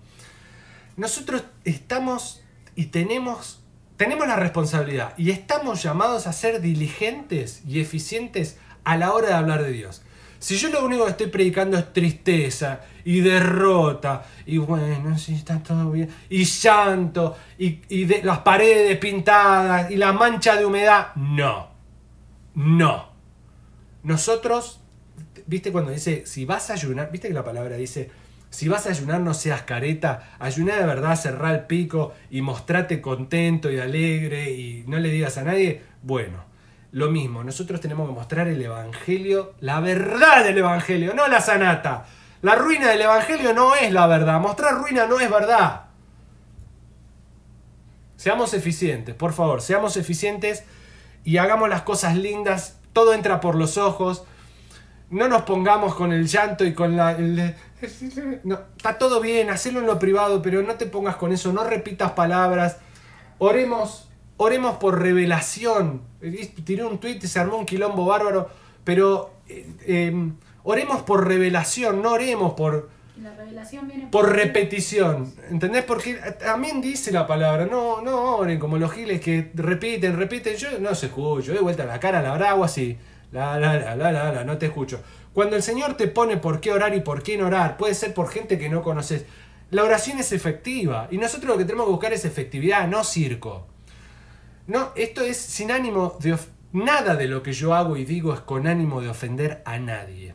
Nosotros estamos y tenemos tenemos la responsabilidad y estamos llamados a ser diligentes y eficientes a la hora de hablar de Dios. Si yo lo único que estoy predicando es tristeza y derrota, y bueno, sí, está todo bien, y llanto, y, de, las paredes pintadas, y la mancha de humedad, no, no. Nosotros, viste cuando dice, si vas a ayunar, viste que la palabra dice, si vas a ayunar no seas careta, ayuná de verdad, cerrá el pico y mostrate contento y alegre y no le digas a nadie, bueno lo mismo, nosotros tenemos que mostrar el Evangelio, la verdad del Evangelio, no la sanata, La ruina del Evangelio no es la verdad. Mostrar ruina no es verdad. Seamos eficientes, por favor, seamos eficientes y hagamos las cosas lindas. Todo entra por los ojos. No nos pongamos con el llanto y con la... no, está todo bien, hacelo en lo privado, pero no te pongas con eso, no repitas palabras. Oremos, oremos por revelación. Tiré un tuit y se armó un quilombo bárbaro, pero eh, em, oremos por revelación, no oremos por La revelación viene por repetición, ¿entendés? Porque también dice la palabra, no, no oren como los giles que repiten, repiten, yo no se escucho, de vuelta la cara, la bragua así, la, la, la, la, la, la, no te escucho. Cuando el Señor te pone por qué orar y por qué no orar, puede ser por gente que no conoces. La oración es efectiva y nosotros lo que tenemos que buscar es efectividad, no circo. No, esto es sin ánimo de... Nada de lo que yo hago y digo es con ánimo de ofender a nadie.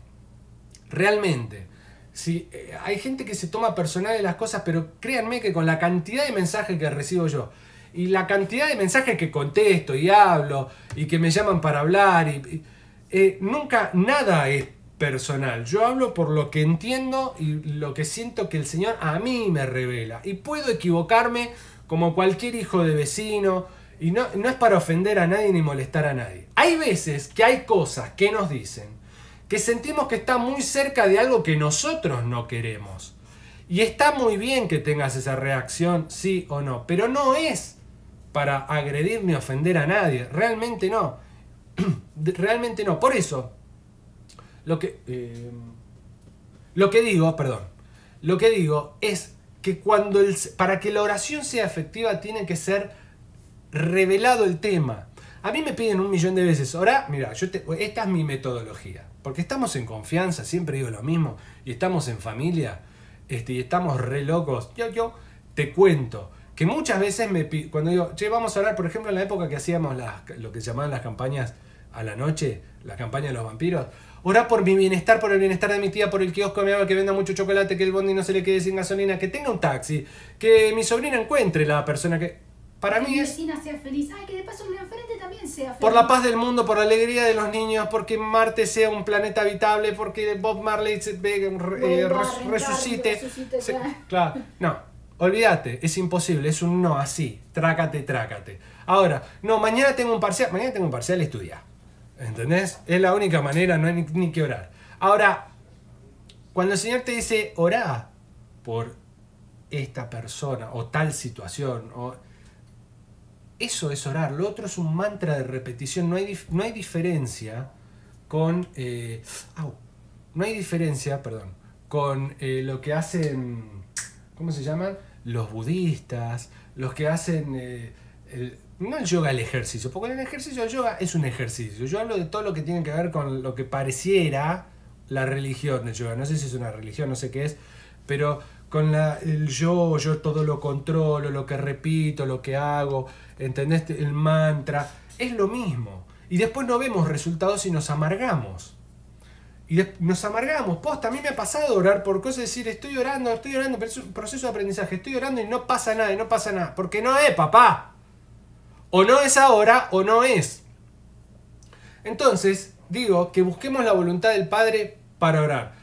Realmente. Si, eh, hay gente que se toma personal las cosas, pero créanme que con la cantidad de mensajes que recibo yo y la cantidad de mensajes que contesto y hablo y que me llaman para hablar, y, y, eh, nunca nada es personal. Yo hablo por lo que entiendo y lo que siento que el Señor a mí me revela. Y puedo equivocarme como cualquier hijo de vecino. Y no, no es para ofender a nadie ni molestar a nadie. Hay veces que hay cosas que nos dicen que sentimos que está muy cerca de algo que nosotros no queremos. Y está muy bien que tengas esa reacción, sí o no, pero no es para agredir ni ofender a nadie, realmente no. realmente no. Por eso, lo que, eh, lo que digo, perdón, lo que digo es que cuando el, para que la oración sea efectiva tiene que ser revelado el tema. A mí me piden un millón de veces, ahora, mira, yo te- esta es mi metodología, porque estamos en confianza, siempre digo lo mismo, y estamos en familia, este, y estamos re locos. Yo, yo te cuento que muchas veces me cuando digo, che, vamos a hablar, por ejemplo, en la época que hacíamos las, lo que se llamaban las campañas a la noche, la campaña de los vampiros, Orá por mi bienestar, por el bienestar de mi tía, por el kiosco me haga que venda mucho chocolate, que el bondi no se le quede sin gasolina, que tenga un taxi, que mi sobrina encuentre la persona que... Para que mí es sea feliz. Ay, que de paso el enfrente también sea feliz. por la paz del mundo, por la alegría de los niños, porque Marte sea un planeta habitable, porque Bob Marley se, eh, res- resucite. resucite, Se- claro. claro, no, olvídate, es imposible, es un no así, trácate, trácate. Ahora, no, mañana tengo un parcial, mañana tengo un parcial, estudia. ¿Entendés? Es la única manera, no hay ni, ni que orar. Ahora, cuando el Señor te dice, orá por esta persona o tal situación, o eso es orar. Lo otro es un mantra de repetición. No hay, no hay diferencia con. eh, no hay diferencia, perdón, con eh, lo que hacen. ¿Cómo se llaman? Los budistas, los que hacen. eh, el- no el yoga, el ejercicio, porque el ejercicio del yoga es un ejercicio. Yo hablo de todo lo que tiene que ver con lo que pareciera la religión del yoga. No sé si es una religión, no sé qué es, pero con la, el yo, yo todo lo controlo, lo que repito, lo que hago, ¿entendés? El mantra, es lo mismo. Y después no vemos resultados y nos amargamos. Y nos amargamos. Posta, a mí me ha pasado orar por cosas, decir, estoy orando, estoy orando, pero es un proceso de aprendizaje, estoy orando y no pasa nada, y no pasa nada. Porque no es, papá. O no es ahora o no es. Entonces, digo que busquemos la voluntad del Padre para orar.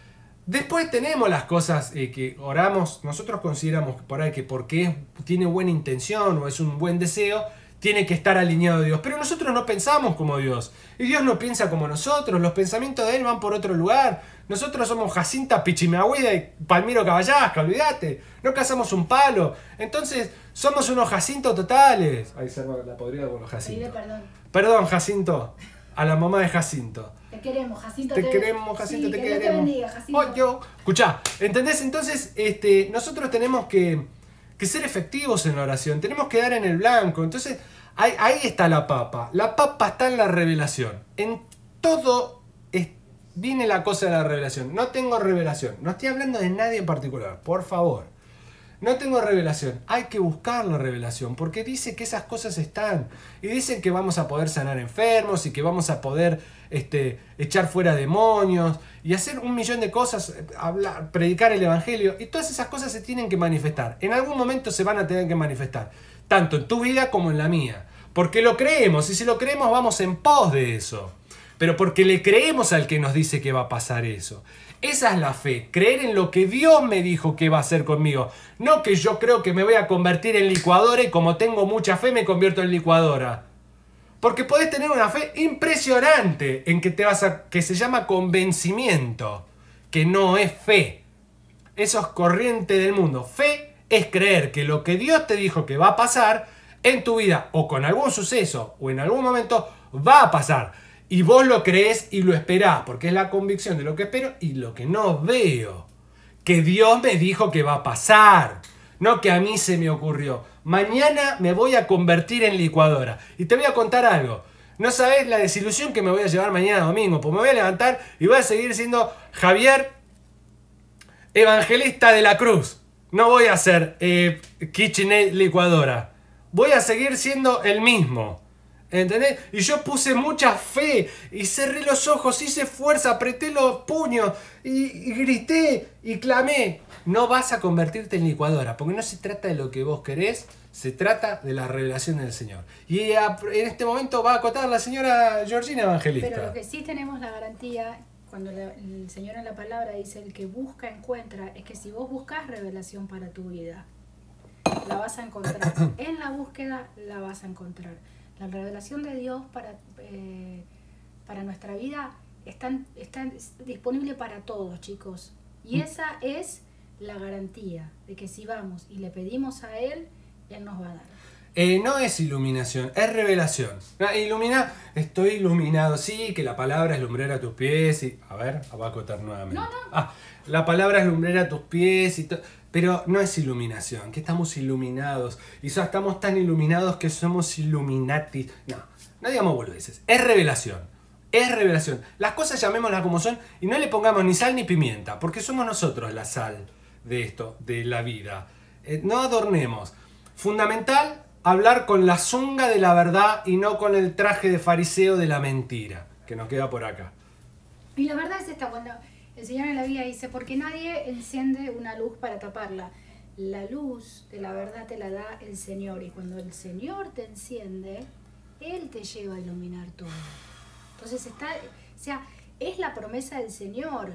Después tenemos las cosas eh, que oramos, nosotros consideramos que por ahí que porque es- tiene buena intención o es un buen deseo, tiene que estar alineado a Dios. Pero nosotros no pensamos como Dios. Y Dios no piensa como nosotros. Los pensamientos de Él van por otro lugar. Nosotros somos Jacinta Pichimehuida y Palmiro Caballasca, olvídate. No cazamos un palo. Entonces, somos unos Jacintos totales. Ahí se la podría con los Jacintos. perdón. Perdón, Jacinto. A la mamá de Jacinto. Te queremos, Jacinto. Te queremos, Jacinto, Sí, te que Dios queremos. te bendiga, Jacinto. Oh, yo. Escuchá, ¿entendés? Entonces, este, nosotros tenemos que, que ser efectivos en la oración, tenemos que dar en el blanco. Entonces, ahí, ahí está la papa. La papa está en la revelación. En todo es- viene la cosa de la revelación. No tengo revelación. No estoy hablando de nadie en particular, por favor. No tengo revelación. Hay que buscar la revelación porque dice que esas cosas están. Y dicen que vamos a poder sanar enfermos y que vamos a poder este, echar fuera demonios y hacer un millón de cosas, eh, hablar, predicar el evangelio. Y todas esas cosas se tienen que manifestar. En algún momento se van a tener que manifestar. Tanto en tu vida como en la mía. Porque lo creemos y si lo creemos vamos en pos de eso. Pero porque le creemos al que nos dice que va a pasar eso. Esa es la fe, creer en lo que Dios me dijo que va a hacer conmigo. No que yo creo que me voy a convertir en licuadora y como tengo mucha fe me convierto en licuadora. Porque podés tener una fe impresionante en que te vas a que se llama convencimiento, que no es fe. Eso es corriente del mundo. Fe es creer que lo que Dios te dijo que va a pasar en tu vida o con algún suceso o en algún momento va a pasar. Y vos lo crees y lo esperás, porque es la convicción de lo que espero y lo que no veo. Que Dios me dijo que va a pasar, no que a mí se me ocurrió. Mañana me voy a convertir en licuadora. Y te voy a contar algo. No sabes la desilusión que me voy a llevar mañana domingo, pues me voy a levantar y voy a seguir siendo Javier Evangelista de la Cruz. No voy a ser eh, KitchenAid licuadora. Voy a seguir siendo el mismo. ¿Entendés? Y yo puse mucha fe y cerré los ojos, hice fuerza, apreté los puños y, grité y clamé. No vas a convertirte en licuadora, porque no se trata de lo que vos querés, se trata de la revelación del Señor. Y en este momento va a acotar la señora Georgina Evangelista. Pero lo que sí tenemos la garantía, cuando el Señor en la palabra dice, el que busca encuentra, es que si vos buscas revelación para tu vida, la vas a encontrar. en la búsqueda la vas a encontrar. La revelación de Dios para, eh, para nuestra vida está, está disponible para todos, chicos. Y mm. esa es la garantía de que si vamos y le pedimos a Él, Él nos va a dar. Eh, no es iluminación, es revelación. Ah, ilumina, estoy iluminado, sí, que la palabra es lumbrera a tus pies y... A ver, va a acotar nuevamente. No, no. Ah, la palabra es lumbrera a tus pies y todo... Pero no es iluminación, que estamos iluminados. Y so, estamos tan iluminados que somos illuminati. No, no digamos boludeces. Es revelación. Es revelación. Las cosas llamémoslas como son y no le pongamos ni sal ni pimienta, porque somos nosotros la sal de esto, de la vida. Eh, no adornemos. Fundamental, hablar con la zunga de la verdad y no con el traje de fariseo de la mentira, que nos queda por acá. Y la verdad es esta, cuando el Señor en la Biblia dice, porque nadie enciende una luz para taparla. La luz de la verdad te la da el Señor y cuando el Señor te enciende, Él te lleva a iluminar todo. Entonces está, o sea, es la promesa del Señor.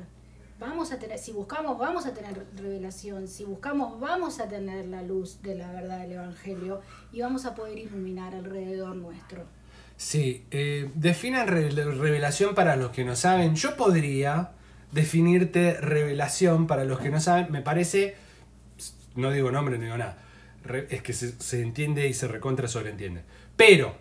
Vamos a tener, si buscamos, vamos a tener revelación. Si buscamos, vamos a tener la luz de la verdad del Evangelio y vamos a poder iluminar alrededor nuestro. Sí, eh, definan revelación para los que no saben. Yo podría definirte revelación, para los que no saben, me parece, no digo nombre, no digo nada, es que se, entiende y se recontra sobreentiende. Pero,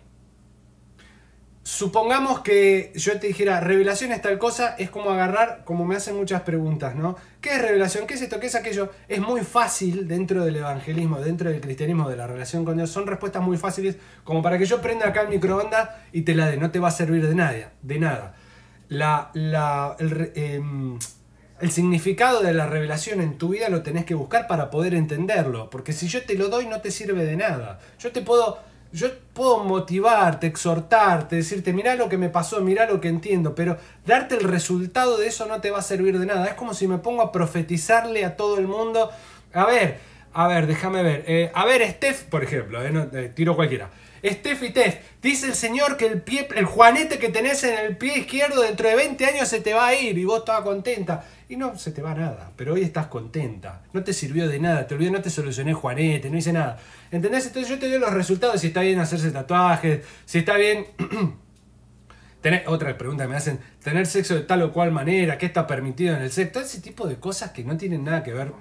supongamos que yo te dijera, revelación es tal cosa, es como agarrar, como me hacen muchas preguntas, ¿no? ¿Qué es revelación? ¿Qué es esto? ¿Qué es aquello? Es muy fácil dentro del evangelismo, dentro del cristianismo, de la relación con Dios. Son respuestas muy fáciles, como para que yo prenda acá el microondas y te la dé. No te va a servir de nada. De nada la, la, em, el, significado de la revelación en tu vida lo tenés que buscar para poder entenderlo. Porque si yo te lo doy no te sirve de nada. Yo te puedo, yo puedo motivarte, exhortarte, decirte, mirá lo que me pasó, mirá lo que entiendo, pero darte el resultado de eso no te va a servir de nada. Es como si me pongo a profetizarle a todo el mundo. A ver, a ver, déjame ver. Eh, a ver, Steph, por ejemplo, eh, eh, tiro cualquiera. Steph y Tef, dice el Señor que el pie, el juanete que tenés en el pie izquierdo dentro de 20 años se te va a ir y vos estabas contenta. Y no se te va nada, pero hoy estás contenta. No te sirvió de nada, te olvidé, no te solucioné juanete, no hice nada. ¿Entendés? Entonces yo te doy los resultados, si está bien hacerse tatuajes, si está bien... Tener, otra pregunta que me hacen, tener sexo de tal o cual manera, qué está permitido en el sexo, ese tipo de cosas que no tienen nada que ver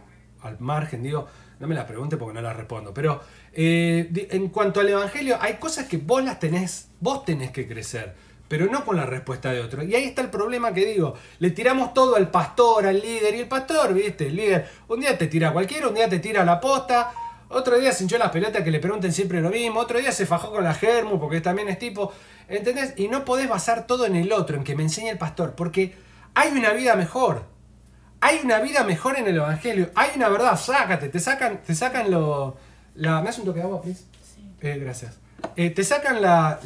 al margen, digo, no me las pregunte porque no las respondo. Pero eh, en cuanto al Evangelio, hay cosas que vos las tenés, vos tenés que crecer, pero no con la respuesta de otro. Y ahí está el problema que digo, le tiramos todo al pastor, al líder, y el pastor, viste, el líder, un día te tira cualquiera, un día te tira la posta, otro día se hinchó las pelotas que le pregunten siempre lo mismo, otro día se fajó con la germu porque también es tipo, ¿entendés? Y no podés basar todo en el otro, en que me enseñe el pastor, porque hay una vida mejor. Hay una vida mejor en el Evangelio. Hay una verdad, sácate, te sacan, te sacan lo. La, ¿Me hace un toque de agua, please? Sí. Eh, gracias. Eh, te sacan la,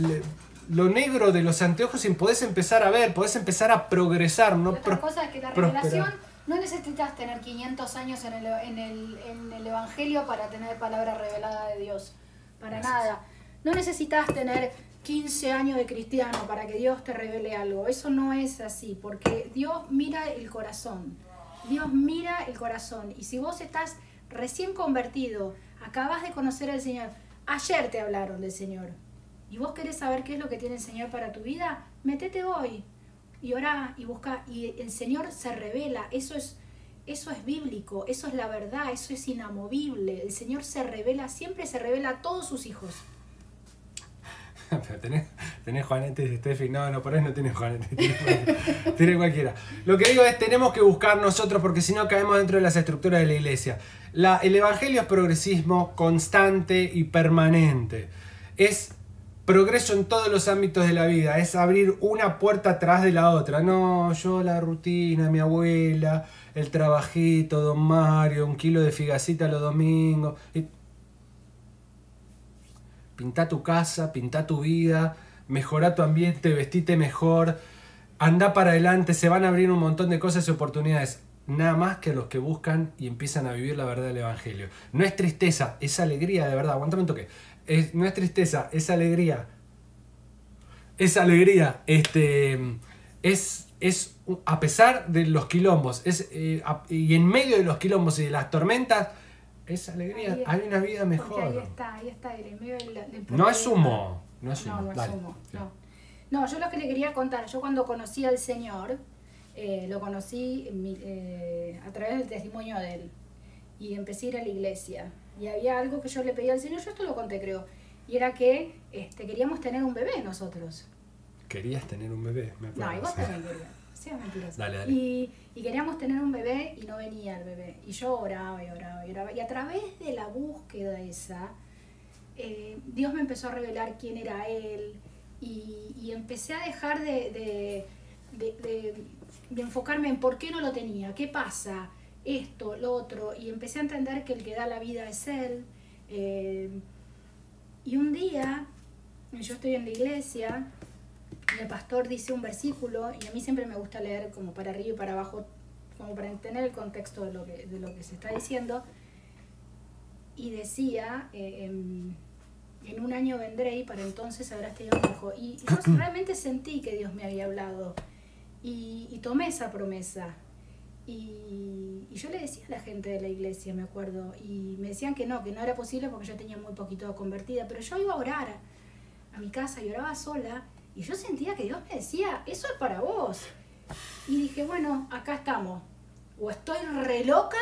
lo negro de los anteojos y podés empezar a ver, podés empezar a progresar. ¿no? Otra cosa es que la revelación no necesitas tener 500 años en el, en el, en el Evangelio para tener palabra revelada de Dios. Para nada. No necesitas tener 15 años de cristiano para que Dios te revele algo. Eso no es así, porque Dios mira el corazón. Dios mira el corazón. Y si vos estás recién convertido, acabas de conocer al Señor, ayer te hablaron del Señor, y vos querés saber qué es lo que tiene el Señor para tu vida, metete hoy y orá y busca. Y el Señor se revela. Eso es, eso es bíblico, eso es la verdad, eso es inamovible. El Señor se revela, siempre se revela a todos sus hijos. Tenés, tenés Juanete y Steffi. No, no, por ahí no tenés Juanete. Tiene cualquiera. Lo que digo es, tenemos que buscar nosotros porque si no caemos dentro de las estructuras de la iglesia. La, el evangelio es progresismo constante y permanente. Es progreso en todos los ámbitos de la vida. Es abrir una puerta atrás de la otra. No, yo la rutina, mi abuela, el trabajito, don Mario, un kilo de figacita los domingos. Pinta tu casa, pinta tu vida, mejora tu ambiente, vestite mejor, anda para adelante, se van a abrir un montón de cosas y oportunidades. Nada más que los que buscan y empiezan a vivir la verdad del Evangelio. No es tristeza, es alegría de verdad. Aguantame un toque. Es, no es tristeza, es alegría. Es alegría. Este, es, es a pesar de los quilombos. Es, eh, y en medio de los quilombos y de las tormentas, es alegría, hay una vida mejor. Ahí está, ahí está, medio del, No es humo, no es humo. No, no es humo, no. No, yo lo que le quería contar, yo cuando conocí al Señor, eh, lo conocí eh, a través del testimonio de él. Y empecé a ir a la iglesia. Y había algo que yo le pedí al Señor, yo esto lo conté creo, y era que este, queríamos tener un bebé nosotros. ¿Querías tener un bebé? Me acuerdo, no, y vos también querías. Dale, dale. Y, y, queríamos tener un bebé y no venía el bebé. Y yo oraba y oraba y oraba. Y a través de la búsqueda esa, eh, Dios me empezó a revelar quién era Él. Y, y empecé a dejar de, de, de, enfocarme en por qué no lo tenía, qué pasa, esto, lo otro. Y empecé a entender que el que da la vida es Él. Eh, y un día, yo estoy en la iglesia el pastor dice un versículo y a mí siempre me gusta leer como para arriba y para abajo, como para entender el contexto de lo que, de lo que se está diciendo. Y decía, eh, en, un año vendré y para entonces habrás tenido un hijo. Y yo realmente sentí que Dios me había hablado y, tomé esa promesa. Y, y, yo le decía a la gente de la iglesia, me acuerdo, y me decían que no, que no era posible porque yo tenía muy poquito convertida, pero yo iba a orar a mi casa y oraba sola y yo sentía que Dios me decía, eso es para vos. Y dije, bueno, acá estamos. O estoy re loca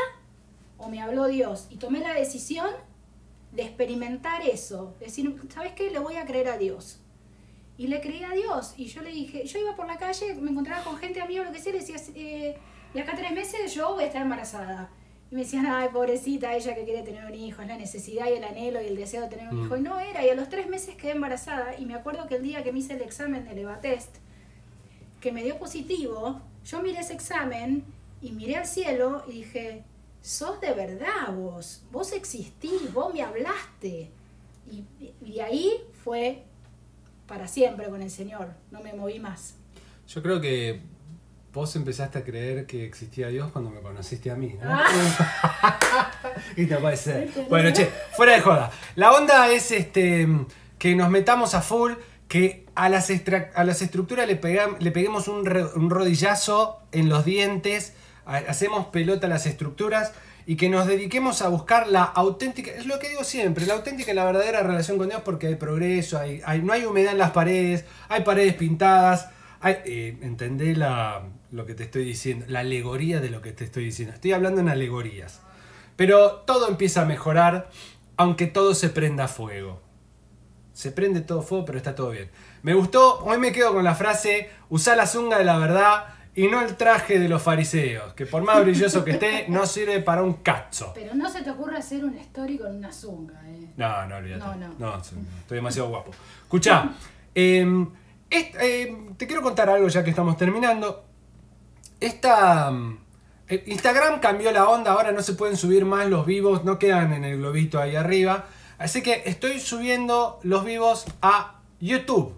o me habló Dios. Y tomé la decisión de experimentar eso. Decir, ¿sabes qué? Le voy a creer a Dios. Y le creí a Dios. Y yo le dije, yo iba por la calle, me encontraba con gente, amigo, lo que sea, le decía, eh, y acá tres meses yo voy a estar embarazada. Y me decían, ay, pobrecita, ella que quiere tener un hijo, es la necesidad y el anhelo y el deseo de tener un hijo. Y mm. no era, y a los tres meses quedé embarazada. Y me acuerdo que el día que me hice el examen de Levatest, que me dio positivo, yo miré ese examen y miré al cielo y dije, sos de verdad vos, vos existís, vos me hablaste. Y, y ahí fue para siempre con el Señor, no me moví más. Yo creo que vos empezaste a creer que existía Dios cuando me conociste a mí, ¿no? Ah. y no puede ser. Bueno, che, fuera de joda. La onda es este que nos metamos a full, que a las, a las estructuras le, le peguemos un, un, rodillazo en los dientes, hacemos pelota a las estructuras y que nos dediquemos a buscar la auténtica, es lo que digo siempre, la auténtica y la verdadera relación con Dios porque hay progreso, hay, hay no hay humedad en las paredes, hay paredes pintadas, hay, eh, entendé la, lo que te estoy diciendo, la alegoría de lo que te estoy diciendo. Estoy hablando en alegorías. Pero todo empieza a mejorar, aunque todo se prenda fuego. Se prende todo fuego, pero está todo bien. Me gustó, hoy me quedo con la frase, usa la zunga de la verdad y no el traje de los fariseos, que por más brilloso que esté, no sirve para un cazzo. Pero no se te ocurre hacer un story con una zunga, ¿eh? No, no, olvídate. No, no. no estoy demasiado guapo. Escucha, em, em, te quiero contar algo ya que estamos terminando esta... Mm, eh, Instagram cambió la onda, ahora no se pueden subir más los vivos, no quedan en el globito ahí arriba. Así que estoy subiendo los vivos a YouTube.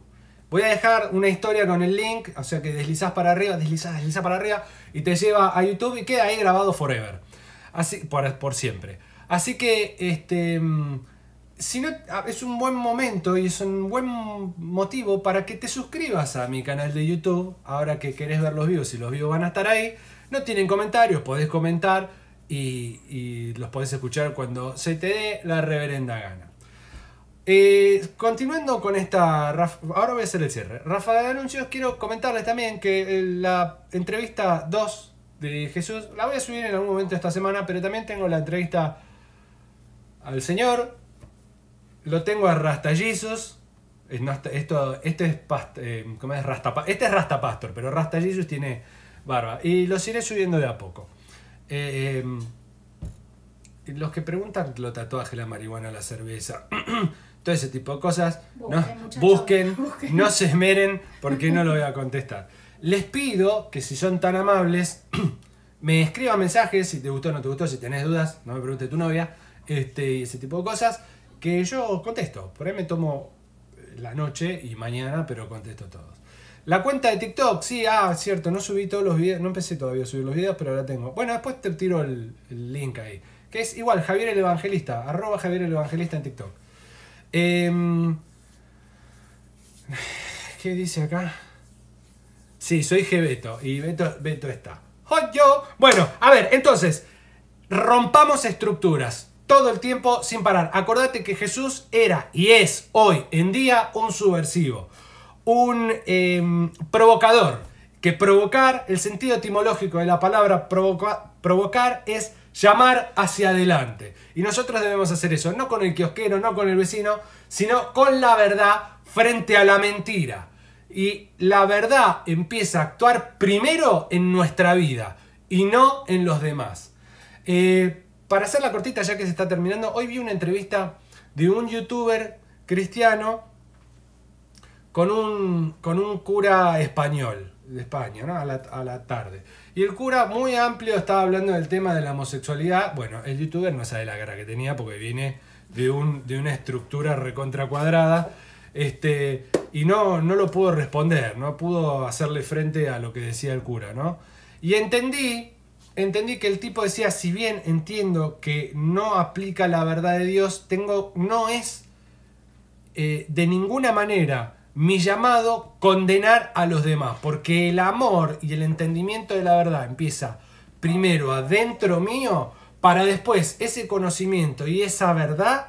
Voy a dejar una historia con el link, o sea que deslizas para arriba, deslizas, deslizas para arriba y te lleva a YouTube y queda ahí grabado forever. Así, por, por siempre. Así que este, mm, si no, ah, es un buen momento y es un buen motivo para que te suscribas a mi canal de YouTube. Ahora que querés ver los vivos y los vivos van a estar ahí. No tienen comentarios, podés comentar y, los podés escuchar cuando se te dé la reverenda gana. Eh, continuando con esta. Ahora voy a hacer el cierre. Rafa de Anuncios, quiero comentarles también que la entrevista 2 de Jesús la voy a subir en algún momento esta semana, pero también tengo la entrevista al Señor lo tengo a Rastallizos. Esto, este es, eh, es Rasta, este es Rastapastor, pero Rastallizos tiene barba. Y los iré subiendo de a poco. Eh, los que preguntan lo tatuaje, la marihuana, la cerveza, todo ese tipo de cosas, busquen, no se esmeren porque no lo voy a contestar. Les pido que si son tan amables, me escriban mensajes si te gustó o no te gustó, si tenés dudas, no me pregunte tu novia, este, ese tipo de cosas que yo contesto. Por ahí me tomo la noche y mañana, pero contesto todos. La cuenta de TikTok, sí, ah, cierto, no subí todos los videos, no empecé todavía a subir los videos, pero ahora tengo. Bueno, después te tiro el, link ahí. Que es igual, Javier el Evangelista, arroba Javier el Evangelista en TikTok. Em, ¿Qué dice acá? Sí, soy Gebeto y Beto, Beto está. yo! Bueno, a ver, entonces, rompamos estructuras todo el tiempo sin parar. Acordate que Jesús era y es hoy en día un subversivo, un em, provocador. Que provocar, el sentido etimológico de la palabra provocar es llamar hacia adelante. Y nosotros debemos hacer eso, no con el kiosquero, no con el vecino, sino con la verdad frente a la mentira. Y la verdad empieza a actuar primero en nuestra vida y no en los demás. Eh, para hacer la cortita, ya que se está terminando, hoy vi una entrevista de un youtuber cristiano con un, con un cura español de España, ¿no? a, la, tarde. Y el cura, muy amplio, estaba hablando del tema de la homosexualidad. Bueno, el youtuber no sabe la cara que tenía porque viene de, un, de una estructura recontra cuadrada. Este, y no, no lo pudo responder, no pudo hacerle frente a lo que decía el cura, ¿no? Y entendí entendí que el tipo decía, si bien entiendo que no aplica la verdad de Dios, tengo, no es eh, de ninguna manera mi llamado condenar a los demás, porque el amor y el entendimiento de la verdad empieza primero adentro mío, para después ese conocimiento y esa verdad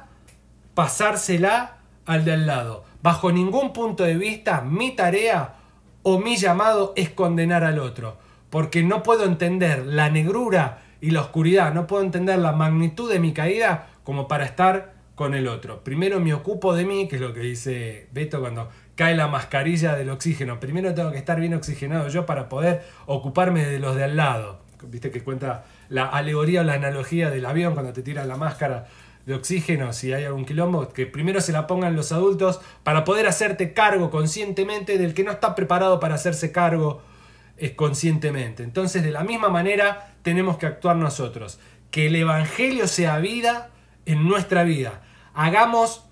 pasársela al de al lado. Bajo ningún punto de vista, mi tarea o mi llamado es condenar al otro porque no puedo entender la negrura y la oscuridad, no puedo entender la magnitud de mi caída como para estar con el otro. Primero me ocupo de mí, que es lo que dice Beto cuando cae la mascarilla del oxígeno. Primero tengo que estar bien oxigenado yo para poder ocuparme de los de al lado. Viste que cuenta la alegoría o la analogía del avión cuando te tiran la máscara de oxígeno, si hay algún quilombo, que primero se la pongan los adultos para poder hacerte cargo conscientemente del que no está preparado para hacerse cargo conscientemente. Entonces, de la misma manera, tenemos que actuar nosotros. Que el Evangelio sea vida en nuestra vida. Hagamos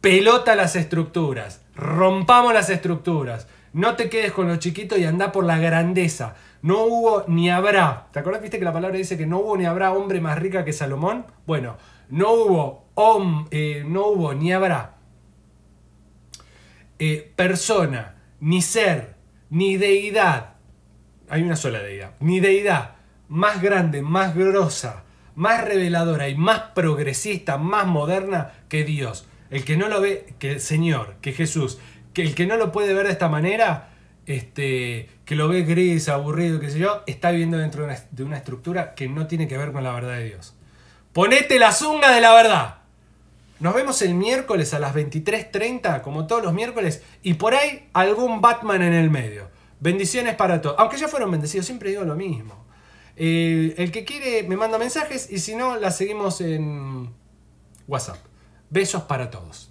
pelota las estructuras. Rompamos las estructuras. No te quedes con lo chiquito y anda por la grandeza. No hubo ni habrá. ¿Te acuerdas? ¿Viste que la palabra dice que no hubo ni habrá hombre más rica que Salomón? Bueno, no hubo, eh, no hubo ni habrá eh, persona, ni ser, ni deidad, hay una sola deidad, ni deidad más grande, más grosa, más reveladora y más progresista, más moderna que Dios. El que no lo ve, que el Señor, que Jesús, que el que no lo puede ver de esta manera, este, que lo ve gris, aburrido, qué sé yo, está viviendo dentro de una, de una estructura que no tiene que ver con la verdad de Dios. Ponete la zunga de la verdad. Nos vemos el miércoles a las 23.30, como todos los miércoles, y por ahí algún Batman en el medio. Bendiciones para todos. Aunque ya fueron bendecidos, siempre digo lo mismo. Eh, el que quiere me manda mensajes y si no, la seguimos en WhatsApp. Besos para todos.